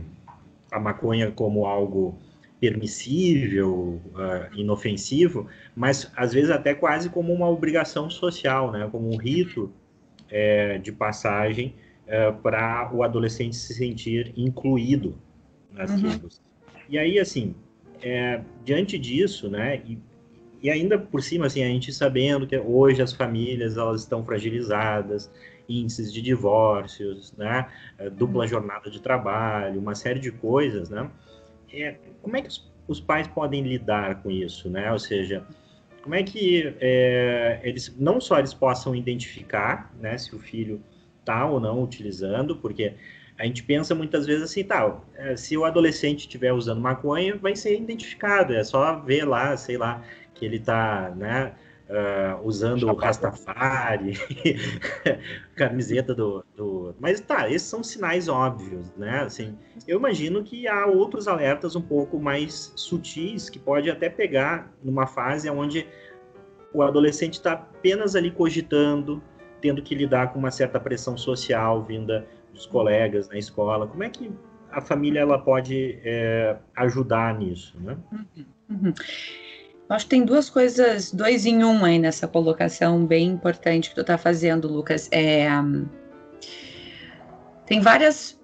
a maconha como algo permissível, uh, inofensivo, mas às vezes até quase como uma obrigação social, né? como um rito é, de passagem é, para o adolescente se sentir incluído nas uhum. tribos. E aí, assim, é, diante disso, né, e, e, ainda por cima, assim, a gente sabendo que hoje as famílias elas estão fragilizadas, índices de divórcios, né, é, dupla uhum. jornada de trabalho, uma série de coisas, né, é, como é que os, os, pais podem lidar com isso, né? Ou seja, como é que é, eles não só eles possam identificar, né, se o filho está ou não utilizando, porque a gente pensa muitas vezes assim, tá, é, se o adolescente estiver usando maconha, vai ser identificado, é só ver lá, sei lá, que ele está, né, uh, usando o Rastafari, camiseta do, do, Mas tá, esses são sinais óbvios, né? Assim, eu imagino que há outros alertas um pouco mais sutis que pode até pegar numa fase onde o adolescente está apenas ali cogitando, tendo que lidar com uma certa pressão social vinda dos colegas na escola. Como é que a família ela pode é, ajudar nisso, né? Uhum. uhum. Acho que tem duas coisas, dois em um aí nessa colocação bem importante que tu está fazendo, Lucas. É, tem várias,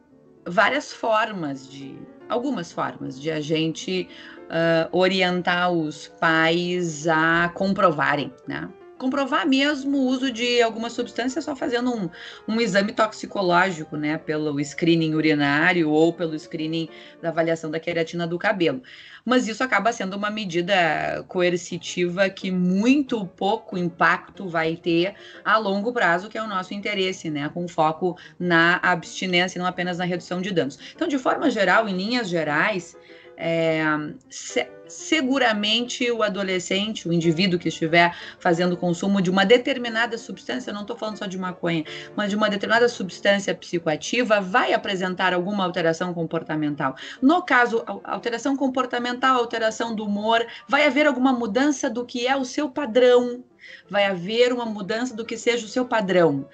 várias formas de, algumas formas de a gente uh, orientar os pais a comprovarem, né? Comprovar mesmo o uso de alguma substância só fazendo um, um exame toxicológico, né, pelo screening urinário ou pelo screening da avaliação da queratina do cabelo. Mas isso acaba sendo uma medida coercitiva que muito pouco impacto vai ter a longo prazo, que é o nosso interesse, né, com foco na abstinência e não apenas na redução de danos. Então, de forma geral, em linhas gerais, é, se, seguramente o adolescente, o indivíduo que estiver fazendo consumo de uma determinada substância, não estou falando só de maconha, mas de uma determinada substância psicoativa, vai apresentar alguma alteração comportamental. No caso, alteração comportamental, alteração do humor, vai haver alguma mudança do que é o seu padrão, vai haver uma mudança do que seja o seu padrão.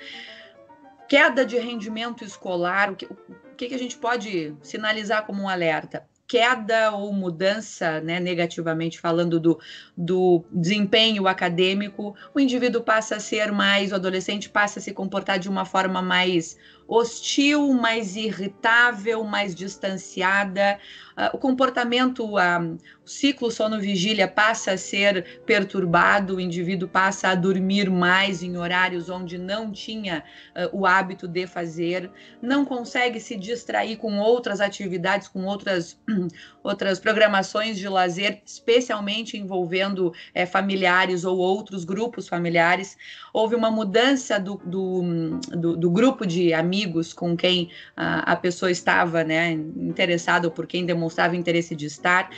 Queda de rendimento escolar, o que, o que a gente pode sinalizar como um alerta? Queda ou mudança, né, negativamente falando do, do desempenho acadêmico, o indivíduo passa a ser mais, o adolescente passa a se comportar de uma forma mais hostil, mais irritável, mais distanciada. Uh, o comportamento, uh, o ciclo sono-vigília passa a ser perturbado, o indivíduo passa a dormir mais em horários onde não tinha uh, o hábito de fazer, não consegue se distrair com outras atividades, com outras, outras programações de lazer, especialmente envolvendo eh, familiares ou outros grupos familiares. Houve uma mudança do, do, do, do grupo de amigos amigos com quem a, a pessoa estava né, interessada ou por quem demonstrava interesse de estar,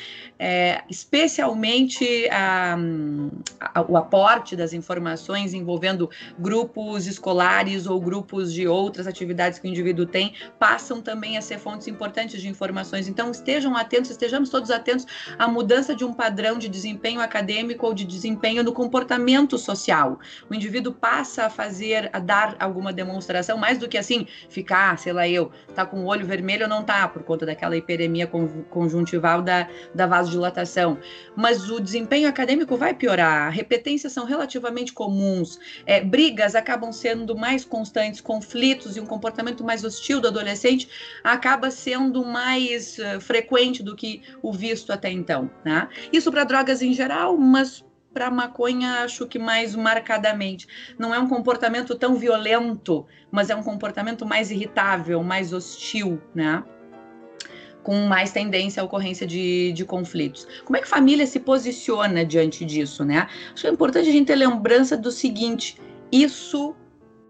é, especialmente a, a, o aporte das informações envolvendo grupos escolares ou grupos de outras atividades que o indivíduo tem, passam também a ser fontes importantes de informações. Então, estejam atentos, estejamos todos atentos à mudança de um padrão de desempenho acadêmico ou de desempenho no comportamento social. O indivíduo passa a fazer, a dar alguma demonstração, mais do que assim, ficar, sei lá, eu, tá com o olho vermelho ou não tá, por conta daquela hiperemia conjuntival da, da vasodilatação. Mas o desempenho acadêmico vai piorar, repetências são relativamente comuns, é, brigas acabam sendo mais constantes, conflitos e um comportamento mais hostil do adolescente acaba sendo mais uh, frequente do que o visto até então. Né? Isso para drogas em geral, mas para maconha acho que mais marcadamente. Não é um comportamento tão violento, mas é um comportamento mais irritável, mais hostil, né? Com mais tendência à ocorrência de, de conflitos. Como é que a família se posiciona diante disso, né? Acho que é importante a gente ter lembrança do seguinte: isso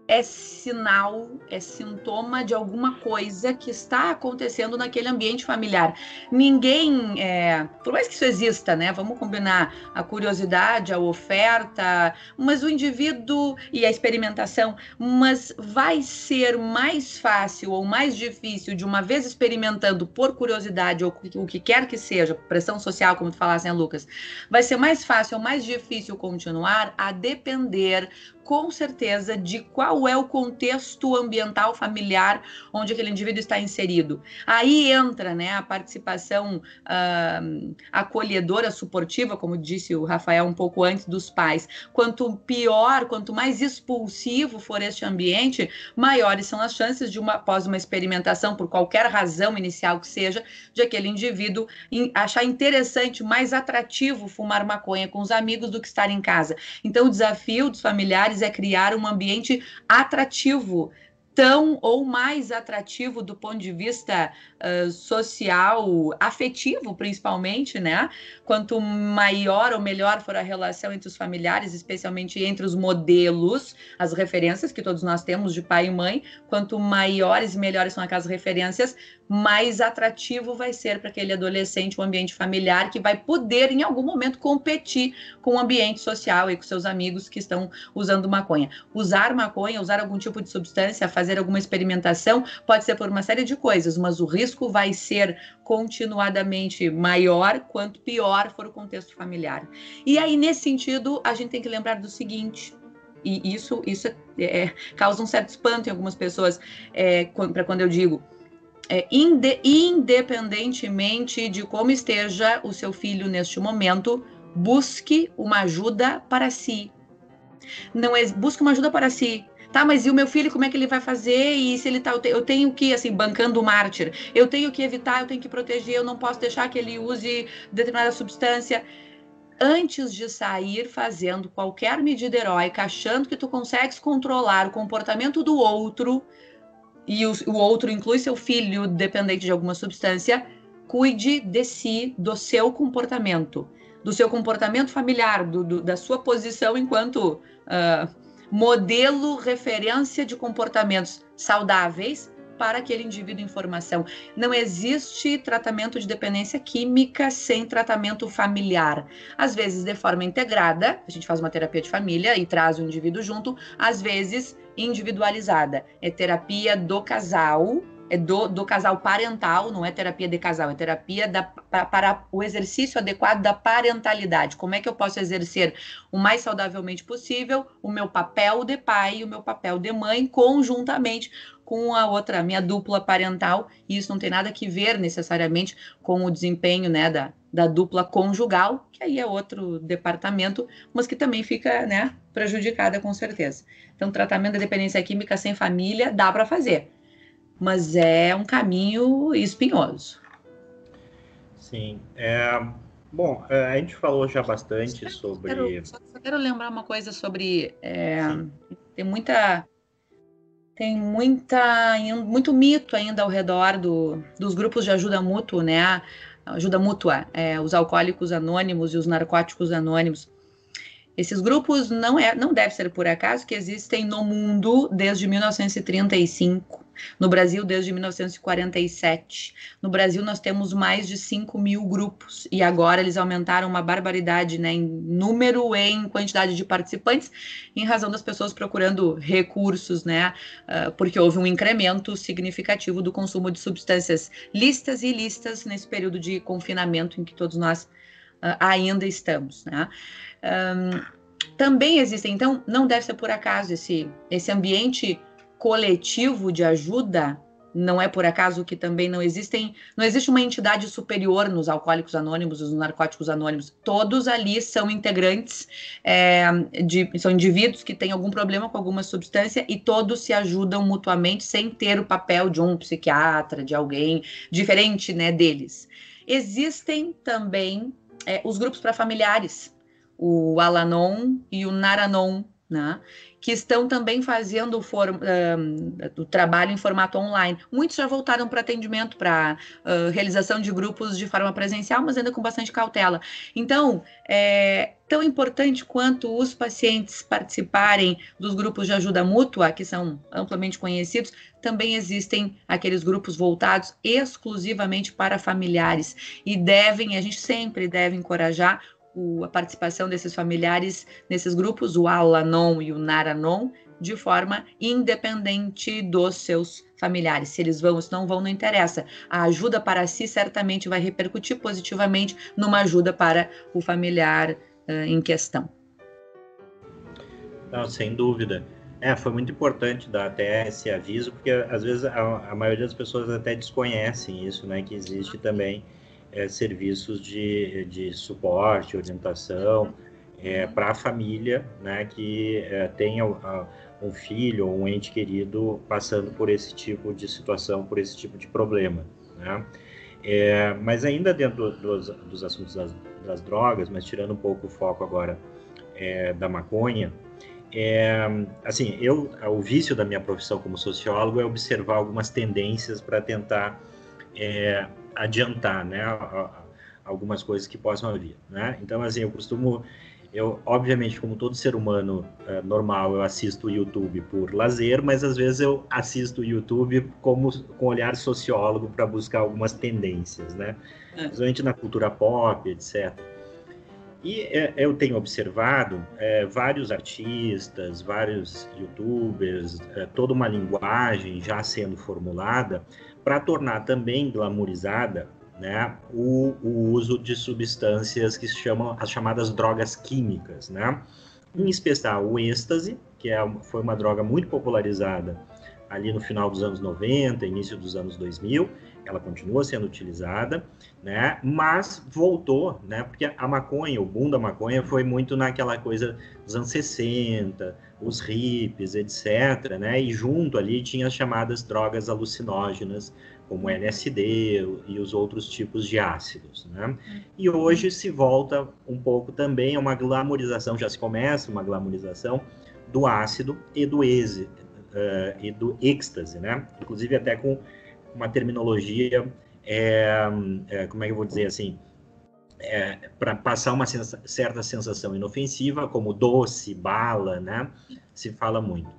é sinal, é sintoma de alguma coisa que está acontecendo naquele ambiente familiar. Ninguém, é, por mais que isso exista, né? Vamos combinar a curiosidade, a oferta, mas o indivíduo e a experimentação, mas vai ser mais fácil ou mais difícil de uma vez experimentando por curiosidade ou o que quer que seja, pressão social, como tu falasse, né, Lucas? Vai ser mais fácil ou mais difícil continuar a depender com certeza de qual é o contexto ambiental familiar onde aquele indivíduo está inserido. Aí entra né, a participação uh, acolhedora, suportiva, como disse o Rafael um pouco antes dos pais. Quanto pior, quanto mais expulsivo for este ambiente, maiores são as chances de uma após uma experimentação, por qualquer razão inicial que seja, de aquele indivíduo achar interessante, mais atrativo fumar maconha com os amigos do que estar em casa. Então, o desafio dos familiares é criar um ambiente atrativo tão ou mais atrativo do ponto de vista uh, social, afetivo principalmente, né? Quanto maior ou melhor for a relação entre os familiares, especialmente entre os modelos, as referências que todos nós temos de pai e mãe, quanto maiores e melhores são aquelas referências, mais atrativo vai ser para aquele adolescente o um ambiente familiar que vai poder em algum momento competir com o ambiente social e com seus amigos que estão usando maconha. Usar maconha, usar algum tipo de substância, fazer alguma experimentação, pode ser por uma série de coisas, mas o risco vai ser continuadamente maior quanto pior for o contexto familiar. E aí nesse sentido, a gente tem que lembrar do seguinte, e isso isso é, é, causa um certo espanto em algumas pessoas é, para quando eu digo é, inde, independentemente de como esteja o seu filho neste momento, busque uma ajuda para si. Não é, busque uma ajuda para si. Tá, mas e o meu filho, como é que ele vai fazer? E se ele tá, eu tenho que, assim, bancando o mártir, eu tenho que evitar, eu tenho que proteger, eu não posso deixar que ele use determinada substância. Antes de sair fazendo qualquer medida heróica, achando que tu consegues controlar o comportamento do outro, e o, o outro inclui seu filho dependente de alguma substância, cuide de si, do seu comportamento, do seu comportamento familiar, do, do, da sua posição enquanto uh, modelo, referência de comportamentos saudáveis para aquele indivíduo em formação. Não existe tratamento de dependência química sem tratamento familiar. Às vezes, de forma integrada, a gente faz uma terapia de família e traz o indivíduo junto, às vezes individualizada. É terapia do casal, é do, do casal parental, não é terapia de casal, é terapia da, para, para o exercício adequado da parentalidade. Como é que eu posso exercer o mais saudavelmente possível o meu papel de pai e o meu papel de mãe conjuntamente com a outra, minha dupla parental, e isso não tem nada que ver necessariamente com o desempenho né, da, da dupla conjugal, que aí é outro departamento, mas que também fica né, prejudicada com certeza. Então, tratamento da dependência química sem família dá para fazer, mas é um caminho espinhoso. Sim. É, bom, é, a gente falou já bastante só sobre. Quero, só, só, quero lembrar uma coisa sobre. É, tem muita. Tem muita, muito mito ainda ao redor do, dos grupos de ajuda mútua, né? Ajuda mútua, é, os alcoólicos anônimos e os narcóticos anônimos. Esses grupos não é, não deve ser por acaso que existem no mundo desde 1935 No Brasil, desde 1947. No Brasil, nós temos mais de 5 mil grupos, e agora eles aumentaram uma barbaridade né, em número e em quantidade de participantes, em razão das pessoas procurando recursos, né, uh, porque houve um incremento significativo do consumo de substâncias listas e ilícitas nesse período de confinamento em que todos nós uh, ainda estamos. Né? Um, também existem, então, não deve ser por acaso esse, esse ambiente coletivo de ajuda não é por acaso que também não existem, não existe uma entidade superior nos alcoólicos anônimos, nos narcóticos anônimos. Todos ali são integrantes, é, de, são indivíduos que têm algum problema com alguma substância e todos se ajudam mutuamente sem ter o papel de um psiquiatra, de alguém diferente, né, deles. Existem também é, os grupos para familiares, o Alanon e o Naranon, né? que estão também fazendo um, o trabalho em formato online. Muitos já voltaram para atendimento, para uh, realização de grupos de forma presencial, mas ainda com bastante cautela. Então, é tão importante quanto os pacientes participarem dos grupos de ajuda mútua, que são amplamente conhecidos, também existem aqueles grupos voltados exclusivamente para familiares e devem, a gente sempre deve encorajar o, a participação desses familiares nesses grupos, o Alanon e o Naranon, de forma independente dos seus familiares. Se eles vão se não vão, não interessa. A ajuda para si certamente vai repercutir positivamente numa ajuda para o familiar uh, em questão. Não, sem dúvida. É, foi muito importante dar até esse aviso, porque às vezes a, a maioria das pessoas até desconhecem isso, né? Que existe também é, serviços de, de suporte, orientação é, para a família né, que é, tenha um filho ou um ente querido passando por esse tipo de situação, por esse tipo de problema. Né? É, mas ainda dentro dos, dos assuntos das, das, drogas, mas tirando um pouco o foco agora é, da maconha, é, assim, eu, o vício da minha profissão como sociólogo é observar algumas tendências para tentar é, adiantar, né, algumas coisas que possam vir, né? Então, assim, eu costumo, eu, obviamente, como todo ser humano é, normal, eu assisto o YouTube por lazer, mas às vezes eu assisto o YouTube como com olhar sociólogo para buscar algumas tendências, né? É. Principalmente na cultura pop, etc. E é, eu tenho observado é, vários artistas, vários youtubers, é, toda uma linguagem já sendo formulada para tornar também glamorizada né, o, o, uso de substâncias que se chamam as chamadas drogas químicas, né? Em especial o êxtase, que é, foi uma droga muito popularizada ali no final dos anos 90, início dos anos 2000, ela continua sendo utilizada, né? Mas voltou, né? Porque a maconha, o boom da maconha foi muito naquela coisa dos anos 60, os hippies, etc. Né? E junto ali tinha as chamadas drogas alucinógenas, como LSD e os outros tipos de ácidos. Né? E hoje se volta um pouco também a uma glamorização, já se começa uma glamorização do ácido e do êxito, uh, e do êxtase, né? Inclusive até com uma terminologia, é, é, como é que eu vou dizer assim, é, para passar uma sensa certa sensação inofensiva, como doce, bala, né? Se fala muito.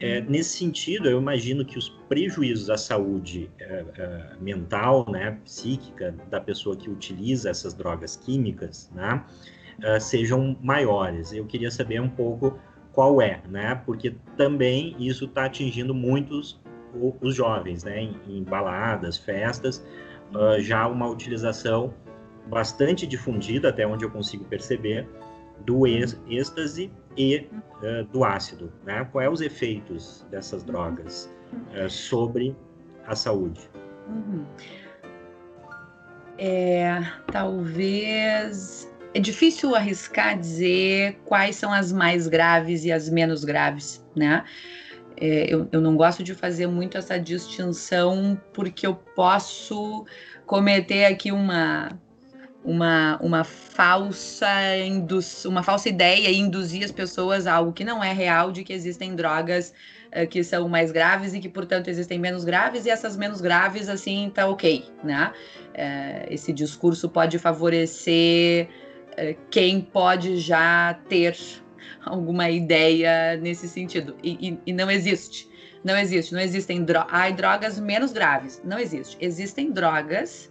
É, nesse sentido, eu imagino que os prejuízos à saúde é, é, mental, né, psíquica da pessoa que utiliza essas drogas químicas, né, é, sejam maiores. Eu queria saber um pouco qual é, né, porque também isso está atingindo muitos os jovens, né, em, em baladas, festas, uh, já uma utilização bastante difundida, até onde eu consigo perceber, do êxtase e uh, do ácido. Né? Quais são os efeitos dessas drogas uh, sobre a saúde? Uhum. É, talvez é difícil arriscar dizer quais são as mais graves e as menos graves, né? É, eu, eu não gosto de fazer muito essa distinção porque eu posso cometer aqui uma uma, uma falsa uma falsa ideia e induzir as pessoas a algo que não é real de que existem drogas uh, que são mais graves e que portanto existem menos graves e essas menos graves assim tá ok né uh, esse discurso pode favorecer uh, quem pode já ter alguma ideia nesse sentido e, e, e não existe Não existe. Não existem dro Ai, drogas menos graves. Não existe. Existem drogas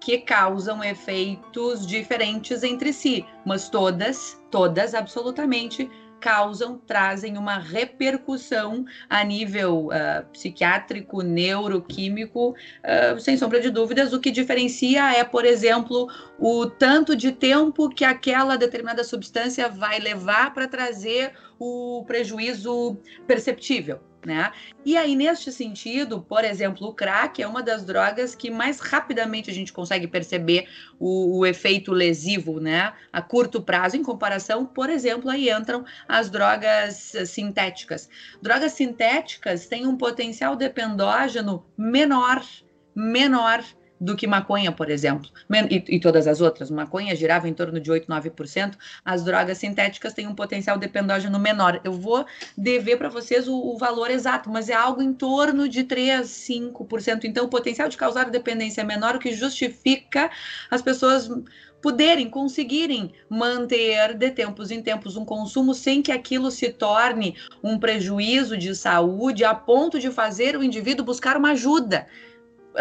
que causam efeitos diferentes entre si, mas todas, todas absolutamente causam, trazem uma repercussão a nível uh, psiquiátrico, neuroquímico, uh, sem sombra de dúvidas. O que diferencia é, por exemplo, o tanto de tempo que aquela determinada substância vai levar para trazer o prejuízo perceptível né? E aí, neste sentido, por exemplo, o crack é uma das drogas que mais rapidamente a gente consegue perceber o, o, efeito lesivo, né? A curto prazo, em comparação, por exemplo, aí entram as drogas sintéticas. Drogas sintéticas têm um potencial dependógeno menor, menor do que maconha, por exemplo, e, e, todas as outras. Maconha girava em torno de 8, 9%. As drogas sintéticas têm um potencial dependógeno menor. Eu vou dever para vocês o, o, valor exato, mas é algo em torno de 3, 5%. Então, o potencial de causar dependência é menor, o que justifica as pessoas poderem, conseguirem manter de tempos em tempos um consumo sem que aquilo se torne um prejuízo de saúde a ponto de fazer o indivíduo buscar uma ajuda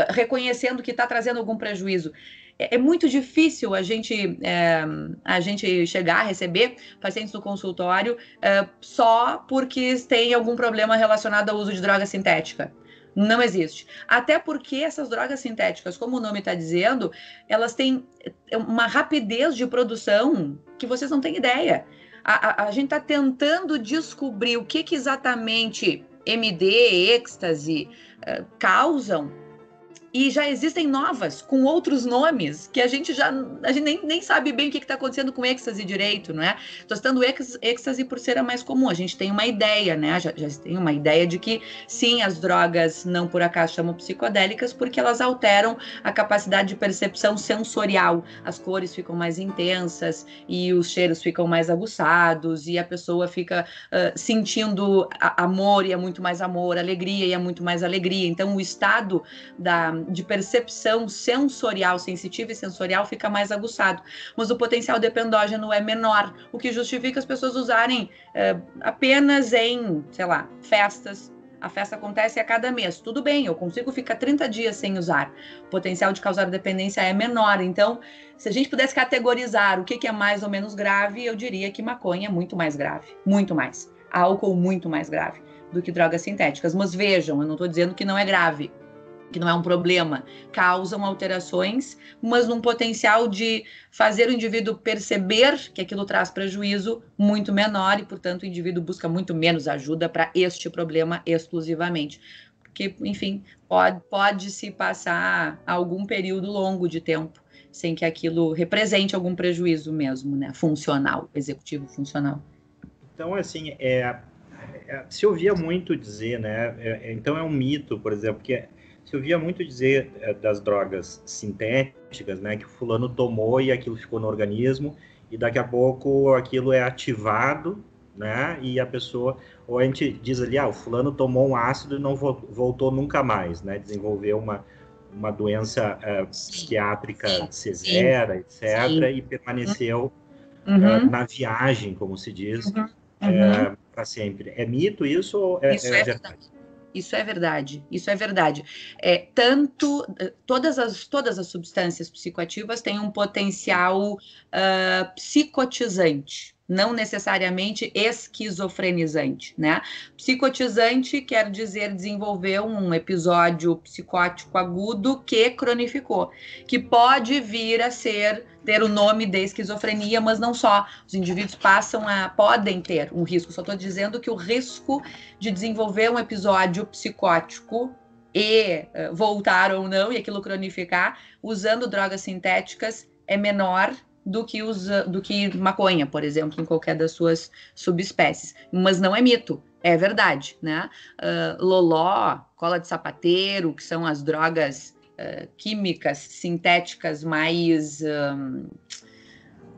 reconhecendo que está trazendo algum prejuízo. É, é, muito difícil a gente, é, a gente chegar a receber pacientes no consultório é, só porque tem algum problema relacionado ao uso de droga sintética. Não existe. Até porque essas drogas sintéticas, como o nome está dizendo, elas têm uma rapidez de produção que vocês não têm ideia. A, a, a gente está tentando descobrir o que, que exatamente MD, êxtase uh, causam e já existem novas, com outros nomes, que a gente já a gente nem, nem sabe bem o que está acontecendo com êxtase direito, não é? Estou citando êxtase por ser a mais comum. A gente tem uma ideia, né? Já, já tem uma ideia de que sim, as drogas não por acaso chamam psicodélicas, porque elas alteram a capacidade de percepção sensorial. As cores ficam mais intensas e os cheiros ficam mais aguçados, e a pessoa fica uh, sentindo amor e é muito mais amor, alegria e é muito mais alegria. Então, o estado da de percepção sensorial, sensitiva e sensorial fica mais aguçado, mas o potencial dependógeno é menor, o que justifica as pessoas usarem é, apenas em, sei lá, festas. A festa acontece a cada mês. Tudo bem, eu consigo ficar 30 dias sem usar. O potencial de causar dependência é menor. Então, se a gente pudesse categorizar o que, que é mais ou menos grave, eu diria que maconha é muito mais grave. Muito mais. Álcool, muito mais grave do que drogas sintéticas. Mas vejam, eu não estou dizendo que não é grave que não é um problema, causam alterações, mas num potencial de fazer o indivíduo perceber que aquilo traz prejuízo muito menor e, portanto, o indivíduo busca muito menos ajuda para este problema exclusivamente. Porque, enfim, pode, pode se passar algum período longo de tempo sem que aquilo represente algum prejuízo mesmo, né? Funcional, executivo funcional. Então, assim, é, é, se ouvia muito dizer, né? É, é então é um mito, por exemplo, que se ouvia muito dizer é, das drogas sintéticas, né, que o fulano tomou e aquilo ficou no organismo e daqui a pouco aquilo é ativado, né, e a pessoa, ou a gente diz ali, ah, o fulano tomou um ácido e não voltou nunca mais, né, desenvolveu uma, uma doença uh, psiquiátrica sim, severa, etc., sim. e permaneceu uhum. uh, na viagem, como se diz, uhum. uhum. uh, para sempre. É mito isso ou é, isso é, é verdade? verdade? Isso é verdade. Isso é verdade. É, tanto todas as, todas as substâncias psicoativas têm um potencial uh, psicotizante não necessariamente esquizofrenizante, né? Psicotizante quer dizer desenvolver um episódio psicótico agudo que cronificou, que pode vir a ser ter o nome de esquizofrenia, mas não só. Os indivíduos passam a podem ter um risco. Só estou dizendo que o risco de desenvolver um episódio psicótico e uh, voltar ou não e aquilo cronificar usando drogas sintéticas é menor do que, usa, do que maconha, por exemplo, em qualquer das suas subespécies. Mas não é mito, é verdade, né? Uh, loló, cola de sapateiro, que são as drogas uh, químicas sintéticas mais um,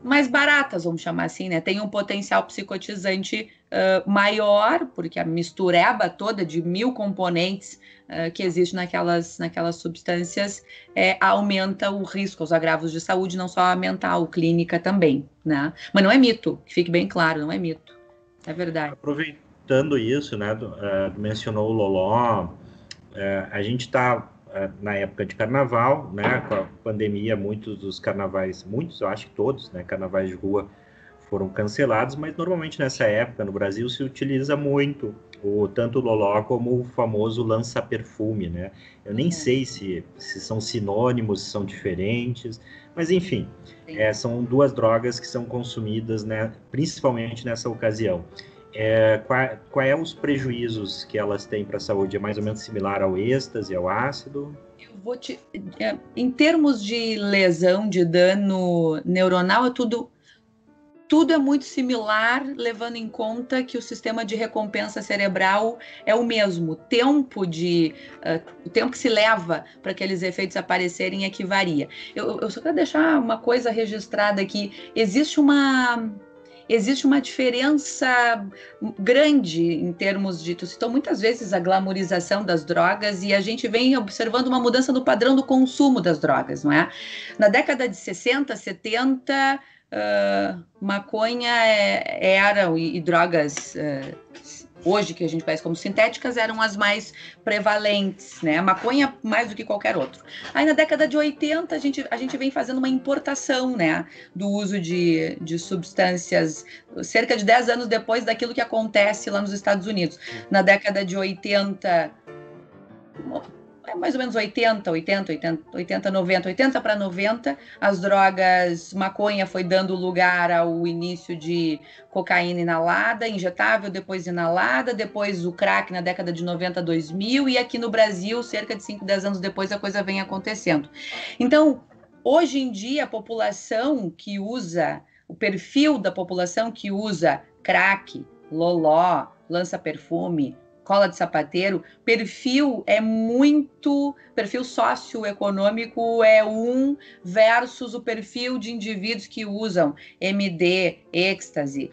mais baratas, vamos chamar assim, né? Tem um potencial psicotizante uh, maior, porque a mistureba toda de mil componentes uh, que existe naquelas, naquelas substâncias é, aumenta o risco, os agravos de saúde, não só mental, clínica também, né? Mas não é mito, que fique bem claro, não é mito. É verdade. escutando isso, né, uh, mencionou o Loló, uh, a gente está na época de carnaval, né, com a pandemia, muitos dos carnavais, muitos, eu acho que todos, né, carnavais de rua foram cancelados, mas normalmente nessa época no Brasil se utiliza muito o tanto o loló como o famoso lança-perfume, né? Eu nem é. sei se, se são sinônimos, se são diferentes, mas enfim, é, são duas drogas que são consumidas, né, principalmente nessa ocasião. É, qual, qual é os prejuízos que elas têm para a saúde? É mais ou menos similar ao êxtase, ao ácido? Eu vou te, é, em termos de lesão, de dano neuronal, é tudo tudo é muito similar, levando em conta que o sistema de recompensa cerebral é o mesmo. O tempo de uh, o tempo que se leva para aqueles efeitos aparecerem é que varia. Eu, eu só quero deixar uma coisa registrada aqui. Existe uma existe uma diferença grande em termos de. Tu citou muitas vezes a glamorização das drogas e a gente vem observando uma mudança no padrão do consumo das drogas, não é? Na década de 60, 70 uh, maconha é, era e, e drogas uh, hoje que a gente conhece como sintéticas eram as mais prevalentes, né? A maconha mais do que qualquer outro. Aí na década de 80 a gente, a gente vem fazendo uma importação, né, do uso de, de substâncias cerca de 10 anos depois daquilo que acontece lá nos Estados Unidos. Na década de 80 é mais ou menos 80, 80, 80, 80 90, 80 para 90, as drogas, maconha foi dando lugar ao início de cocaína inalada, injetável, depois inalada, depois o crack na década de 90, 2000 e aqui no Brasil, cerca de 5, 10 anos depois, a coisa vem acontecendo. Então, hoje em dia, a população que usa, o perfil da população que usa crack, loló, lança perfume, cola de sapateiro, perfil é muito, perfil socioeconômico é um versus o perfil de indivíduos que usam MD, êxtase,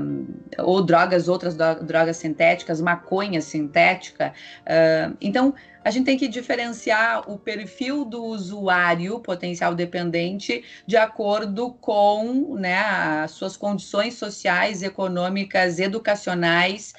um, ou drogas, outras drogas sintéticas, maconha sintética. Uh, então, a gente tem que diferenciar o perfil do usuário potencial dependente de acordo com né, as suas condições sociais, econômicas, educacionais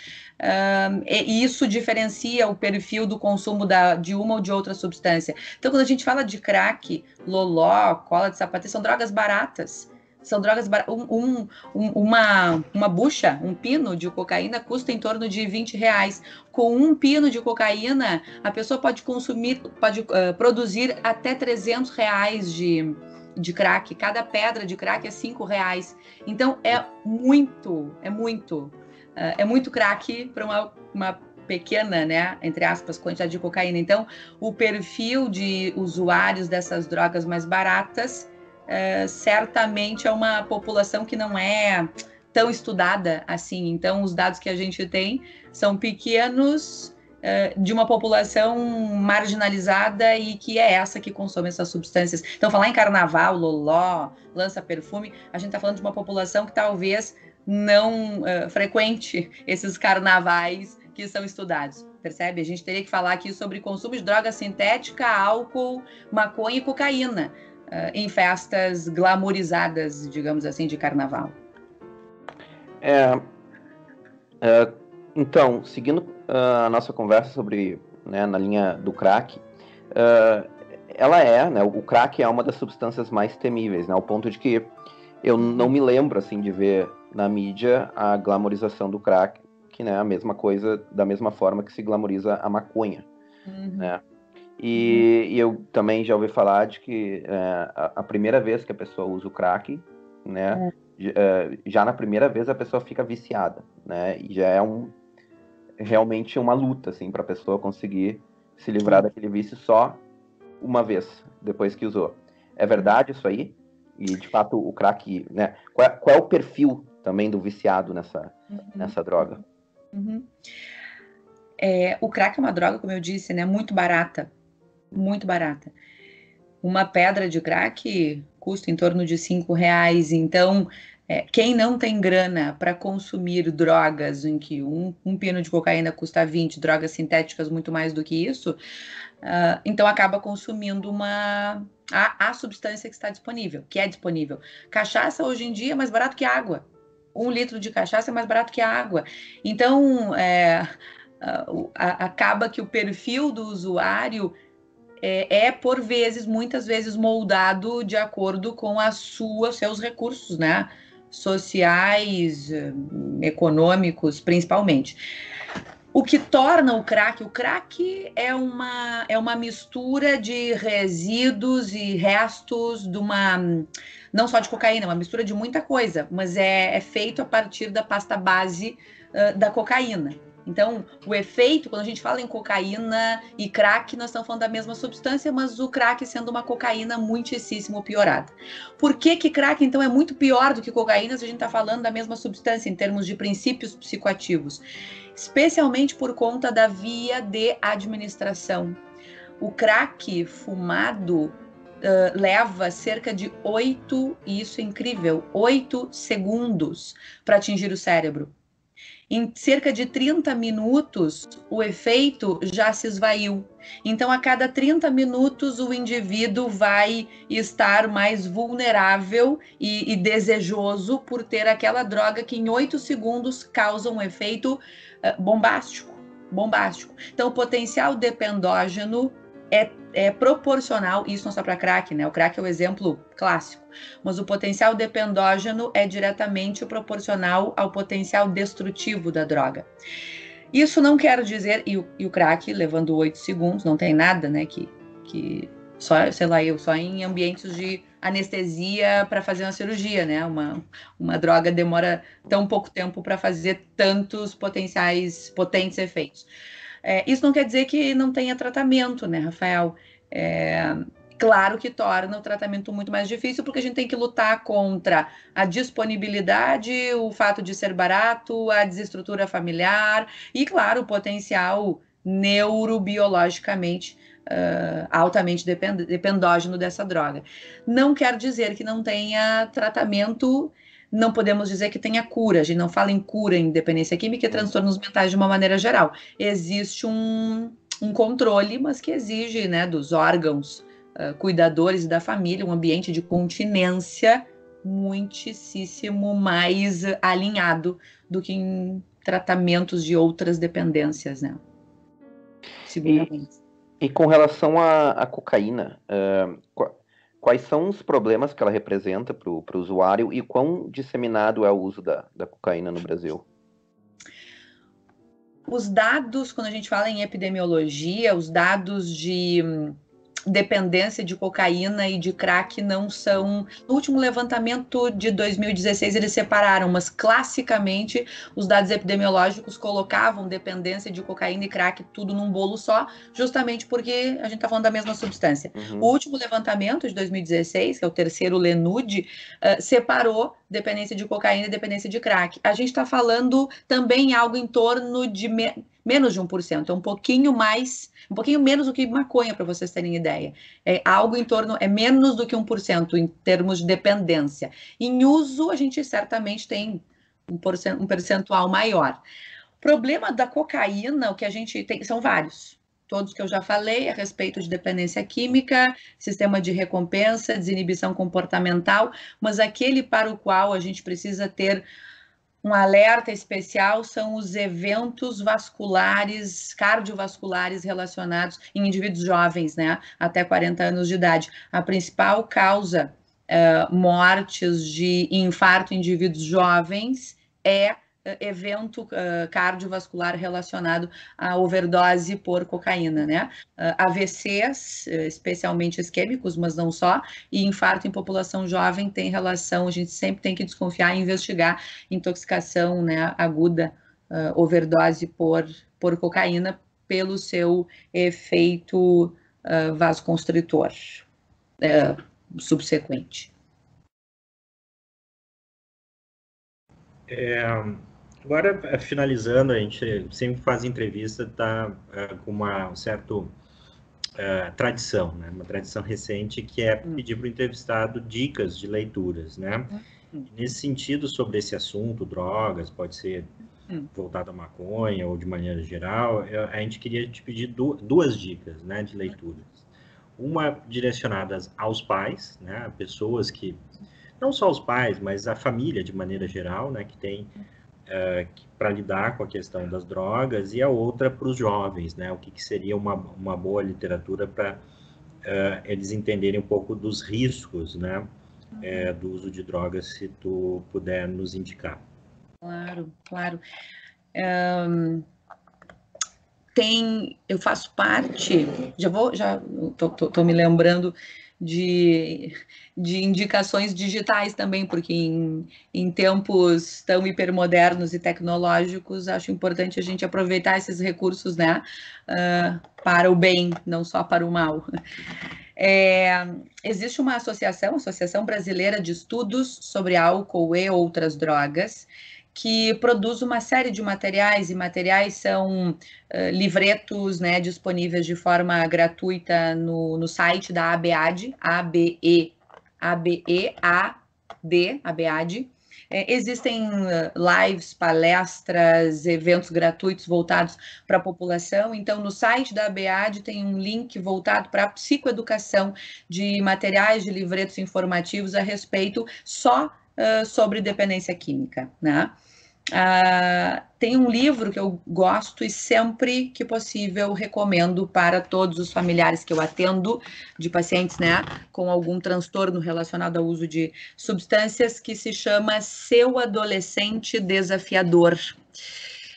e isso diferencia o perfil do consumo da, de uma ou de outra substância. Então, quando a gente fala de crack, loló, cola de sapato, são drogas baratas. São drogas baratas. Um, um, uma, uma bucha, um pino de cocaína custa em torno de 20 reais. Com um pino de cocaína, a pessoa pode consumir, pode uh, produzir até 300 reais de, de crack. Cada pedra de crack é 5 reais. Então é muito, é muito. Uh, é muito craque para uma, uma pequena, né, entre aspas, quantidade de cocaína. Então, o perfil de usuários dessas drogas mais baratas uh, certamente é uma população que não é tão estudada assim. Então, os dados que a gente tem são pequenos uh, de uma população marginalizada e que é essa que consome essas substâncias. Então, falar em carnaval, loló, lança perfume, a gente está falando de uma população que talvez não uh, frequente esses carnavais que são estudados, percebe? A gente teria que falar aqui sobre consumo de droga sintética, álcool, maconha e cocaína uh, em festas glamorizadas, digamos assim, de carnaval. É, é então, seguindo uh, a nossa conversa sobre, né, na linha do crack, ela é, né, o crack é uma das substâncias mais temíveis, né, ao ponto de que eu não me lembro, assim, de ver na mídia a glamorização do crack, que né, a mesma coisa, da mesma forma que se glamoriza a maconha, uhum. né? E, uhum. e, eu também já ouvi falar de que é, a, a, primeira vez que a pessoa usa o crack, né, é. é já na primeira vez a pessoa fica viciada, né? E já é um realmente uma luta assim para a pessoa conseguir se livrar daquele vício só uma vez depois que usou. É verdade isso aí? E de fato o crack, né? Qual é, qual é o perfil também do viciado nessa, uhum. nessa droga. Uhum. É, o crack é uma droga, como eu disse, né, muito barata, muito barata. Uma pedra de crack custa em torno de cinco reais. Então, é, quem não tem grana para consumir drogas em que um, um, pino de cocaína custa 20, drogas sintéticas muito mais do que isso, uh, então acaba consumindo uma a, a substância que está disponível, que é disponível. Cachaça hoje em dia é mais barato que água um litro de cachaça é mais barato que a água. Então, é, acaba que o perfil do usuário é, é, por vezes, muitas vezes, moldado de acordo com a sua, seus recursos, né? Sociais, econômicos, principalmente. O que torna o crack, o crack é uma, é uma mistura de resíduos e restos de uma, não só de cocaína, é uma mistura de muita coisa, mas é, é feito a partir da pasta base uh, da cocaína. Então, o efeito, quando a gente fala em cocaína e crack, nós estamos falando da mesma substância, mas o crack sendo uma cocaína muitíssimo piorada. Por que, que crack, então, é muito pior do que cocaína se a gente está falando da mesma substância em termos de princípios psicoativos? Especialmente por conta da via de administração. O crack fumado Uh, leva cerca de oito, e isso é incrível, oito segundos para atingir o cérebro. Em cerca de 30 minutos, o efeito já se esvaiu. Então, a cada 30 minutos, o indivíduo vai estar mais vulnerável e, e desejoso por ter aquela droga que em 8 segundos causa um efeito uh, bombástico. Bombástico. Então, o potencial dependógeno é, é proporcional, isso não só para crack, né? O crack é o exemplo clássico, mas o potencial dependógeno é diretamente proporcional ao potencial destrutivo da droga. Isso não quer dizer, e o, e o crack, levando oito segundos, não tem nada, né, que, que só, sei lá, eu, só em ambientes de anestesia para fazer uma cirurgia, né? Uma, uma droga demora tão pouco tempo para fazer tantos potenciais, potentes efeitos. É, isso não quer dizer que não tenha tratamento, né, Rafael? É, claro que torna o tratamento muito mais difícil, porque a gente tem que lutar contra a disponibilidade, o fato de ser barato, a desestrutura familiar e, claro, o potencial neurobiologicamente uh, altamente depend dependógeno dessa droga. Não quer dizer que não tenha tratamento não podemos dizer que tenha cura, a gente não fala em cura em dependência química e transtornos mentais de uma maneira geral. Existe um, um controle, mas que exige né, dos órgãos uh, cuidadores da família um ambiente de continência muitíssimo mais alinhado do que em tratamentos de outras dependências, né? Seguramente. E, e com relação à cocaína, uh, quais são os problemas que ela representa para o usuário e quão disseminado é o uso da, da cocaína no Brasil? Os dados, quando a gente fala em epidemiologia, os dados de hum, dependência de cocaína e de crack não são. No último levantamento de 2016, eles separaram, mas classicamente os dados epidemiológicos colocavam dependência de cocaína e crack tudo num bolo só, justamente porque a gente está falando da mesma substância. Uhum. O último levantamento de 2016, que é o terceiro Lenude, uh, separou dependência de cocaína e dependência de crack. A gente está falando também algo em torno de menos de 1%, é um pouquinho mais, um pouquinho menos do que maconha, para vocês terem ideia. É algo em torno, é menos do que 1% em termos de dependência. Em uso, a gente certamente tem um, percentual maior. O problema da cocaína, o que a gente tem, são vários. Todos que eu já falei a respeito de dependência química, sistema de recompensa, desinibição comportamental, mas aquele para o qual a gente precisa ter um alerta especial são os eventos vasculares, cardiovasculares relacionados em indivíduos jovens, né, até 40 anos de idade. A principal causa uh, mortes de infarto em indivíduos jovens é evento uh, cardiovascular relacionado à overdose por cocaína, né? Uh, AVCs, especialmente isquêmicos, mas não só, e infarto em população jovem tem relação, a gente sempre tem que desconfiar e investigar intoxicação né, aguda, uh, overdose por, por cocaína, pelo seu efeito vasoconstritor subsequente. É, Agora, eh, finalizando, a gente sempre faz entrevista, tá uh, com uma um certa uh, tradição, né? Uma tradição recente que é hum. pedir para o entrevistado dicas de leituras, né? Hum. Nesse sentido, sobre esse assunto, drogas, pode ser hum. voltado à maconha ou de maneira geral, eu, a gente queria te pedir du duas dicas, né, de leituras. Uma direcionada aos pais, né, pessoas que não só os pais, mas a família de maneira geral, né, que tem uh, para lidar com a questão das drogas, e a outra para os jovens, né, o que, que, seria uma, uma boa literatura para uh, eles entenderem um pouco dos riscos, né, é, do uso de drogas, se tu puder nos indicar. Claro, claro. Um, tem, eu faço parte, já vou, já tô me lembrando de, de indicações digitais também, porque em, em tempos tão hipermodernos e tecnológicos, acho importante a gente aproveitar esses recursos né, uh, para o bem, não só para o mal. É, existe uma associação, Associação Brasileira de Estudos sobre Álcool e Outras Drogas, que produz uma série de materiais, e materiais são uh, livretos né, disponíveis de forma gratuita no, no site da ABEAD, A-B-E, A-B-E-A-D, ABEAD. É, existem lives, palestras, eventos gratuitos voltados para a população. Então, no site da ABEAD tem um link voltado para a psicoeducação de materiais de livretos informativos a respeito só uh, sobre dependência química, né? Uh, tem um livro que eu gosto e sempre que possível recomendo para todos os familiares que eu atendo de pacientes né, com algum transtorno relacionado ao uso de substâncias, que se chama Seu Adolescente Desafiador,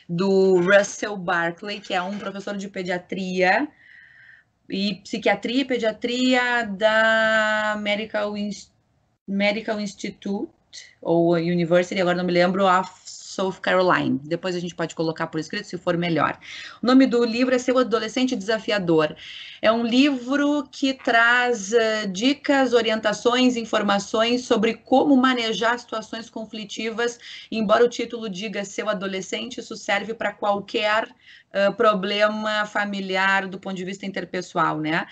do Russell Barkley, que é um professor de pediatria e psiquiatria e pediatria da Medical, Medical Institute ou University, agora não me lembro, of South Caroline. Depois a gente pode colocar por escrito se for melhor. O nome do livro é Seu Adolescente Desafiador. É um livro que traz uh, dicas, orientações, informações sobre como manejar situações conflitivas. Embora o título diga Seu Adolescente, isso serve para qualquer problema familiar do ponto de vista interpessoal, né?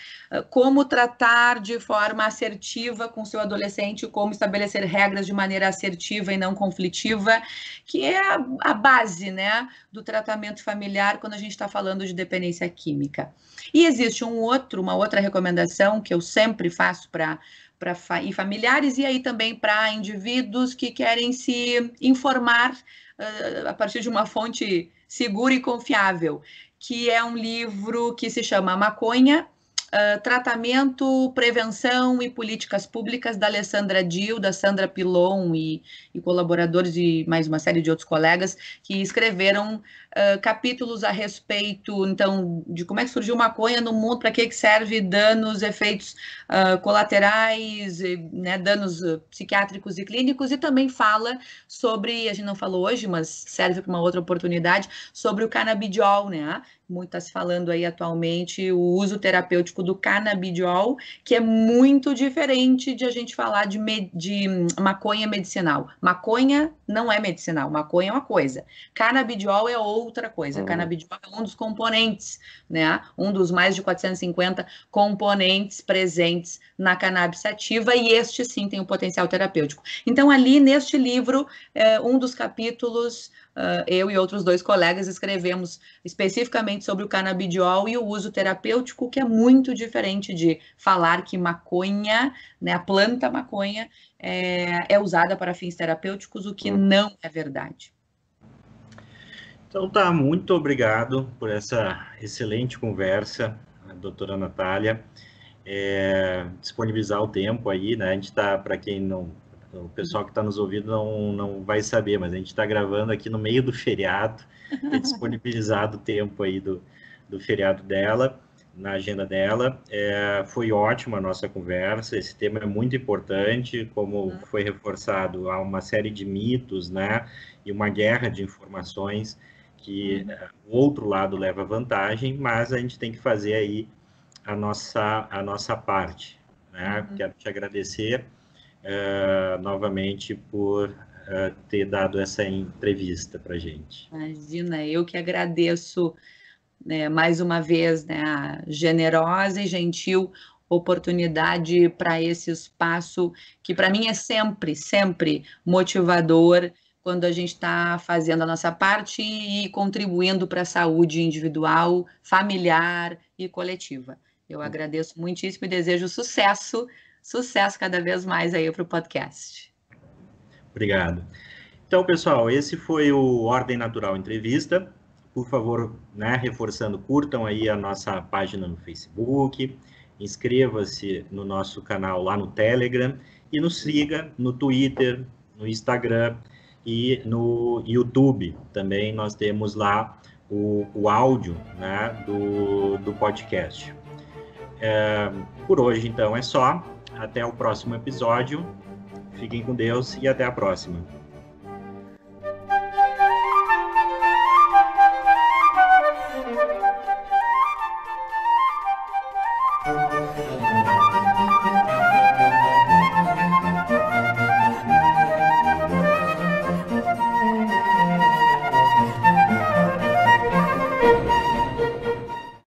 Como tratar de forma assertiva com seu adolescente, como estabelecer regras de maneira assertiva e não conflitiva, que é a, base, né, do tratamento familiar quando a gente está falando de dependência química. E existe um outro, uma outra recomendação que eu sempre faço para para fa familiares e aí também para indivíduos que querem se informar uh, a partir de uma fonte segura e confiável, que é um livro que se chama Maconha, Uh, tratamento, prevenção e políticas públicas da Alessandra Dil, da Sandra Pilon e, e, colaboradores e mais uma série de outros colegas que escreveram uh, capítulos a respeito, então, de como é que surgiu maconha no mundo, para que, que serve, danos, efeitos uh, colaterais, né, danos psiquiátricos e clínicos, e também fala sobre, a gente não falou hoje, mas serve para uma outra oportunidade, sobre o canabidiol, né? muito está se falando aí atualmente o uso terapêutico do canabidiol, que é muito diferente de a gente falar de, de maconha medicinal. Maconha não é medicinal, maconha é uma coisa. Canabidiol é outra coisa. Uhum. Canabidiol é um dos componentes, né? Um dos mais de 450 componentes presentes na cannabis sativa e este sim tem um potencial terapêutico. Então ali neste livro, é, um dos capítulos uh, eu e outros dois colegas escrevemos especificamente sobre o canabidiol e o uso terapêutico, que é muito diferente de falar que maconha, né, a planta maconha, é, é usada para fins terapêuticos, o que hum. não é verdade. Então tá, muito obrigado por essa excelente conversa, doutora Natália. É, disponibilizar o tempo aí, né? A gente está, para quem não o pessoal que está nos ouvindo não, não vai saber, mas a gente está gravando aqui no meio do feriado, é disponibilizado o tempo aí do, do feriado dela, na agenda dela. É, foi ótima a nossa conversa, esse tema é muito importante, como foi reforçado, há uma série de mitos, né, e uma guerra de informações que uhum. É, o outro lado leva vantagem, mas a gente tem que fazer aí a nossa, a nossa parte. Né? Uhum. Quero te agradecer uh, novamente por uh, ter dado essa entrevista para a gente. Imagina, eu que agradeço né, mais uma vez né, a generosa e gentil oportunidade para esse espaço que para mim é sempre, sempre motivador quando a gente está fazendo a nossa parte e contribuindo para a saúde individual, familiar e coletiva. Eu agradeço muitíssimo e desejo sucesso Sucesso cada vez mais aí para o podcast. Obrigado. Então, pessoal, esse foi o Ordem Natural Entrevista. Por favor, né, reforçando, curtam aí a nossa página no Facebook, inscreva-se no nosso canal lá no Telegram e nos siga no Twitter, no Instagram e no YouTube. Também nós temos lá o, o áudio né, do, do podcast. É, por hoje, então, é só. Até o próximo episódio. Fiquem com Deus e até a próxima.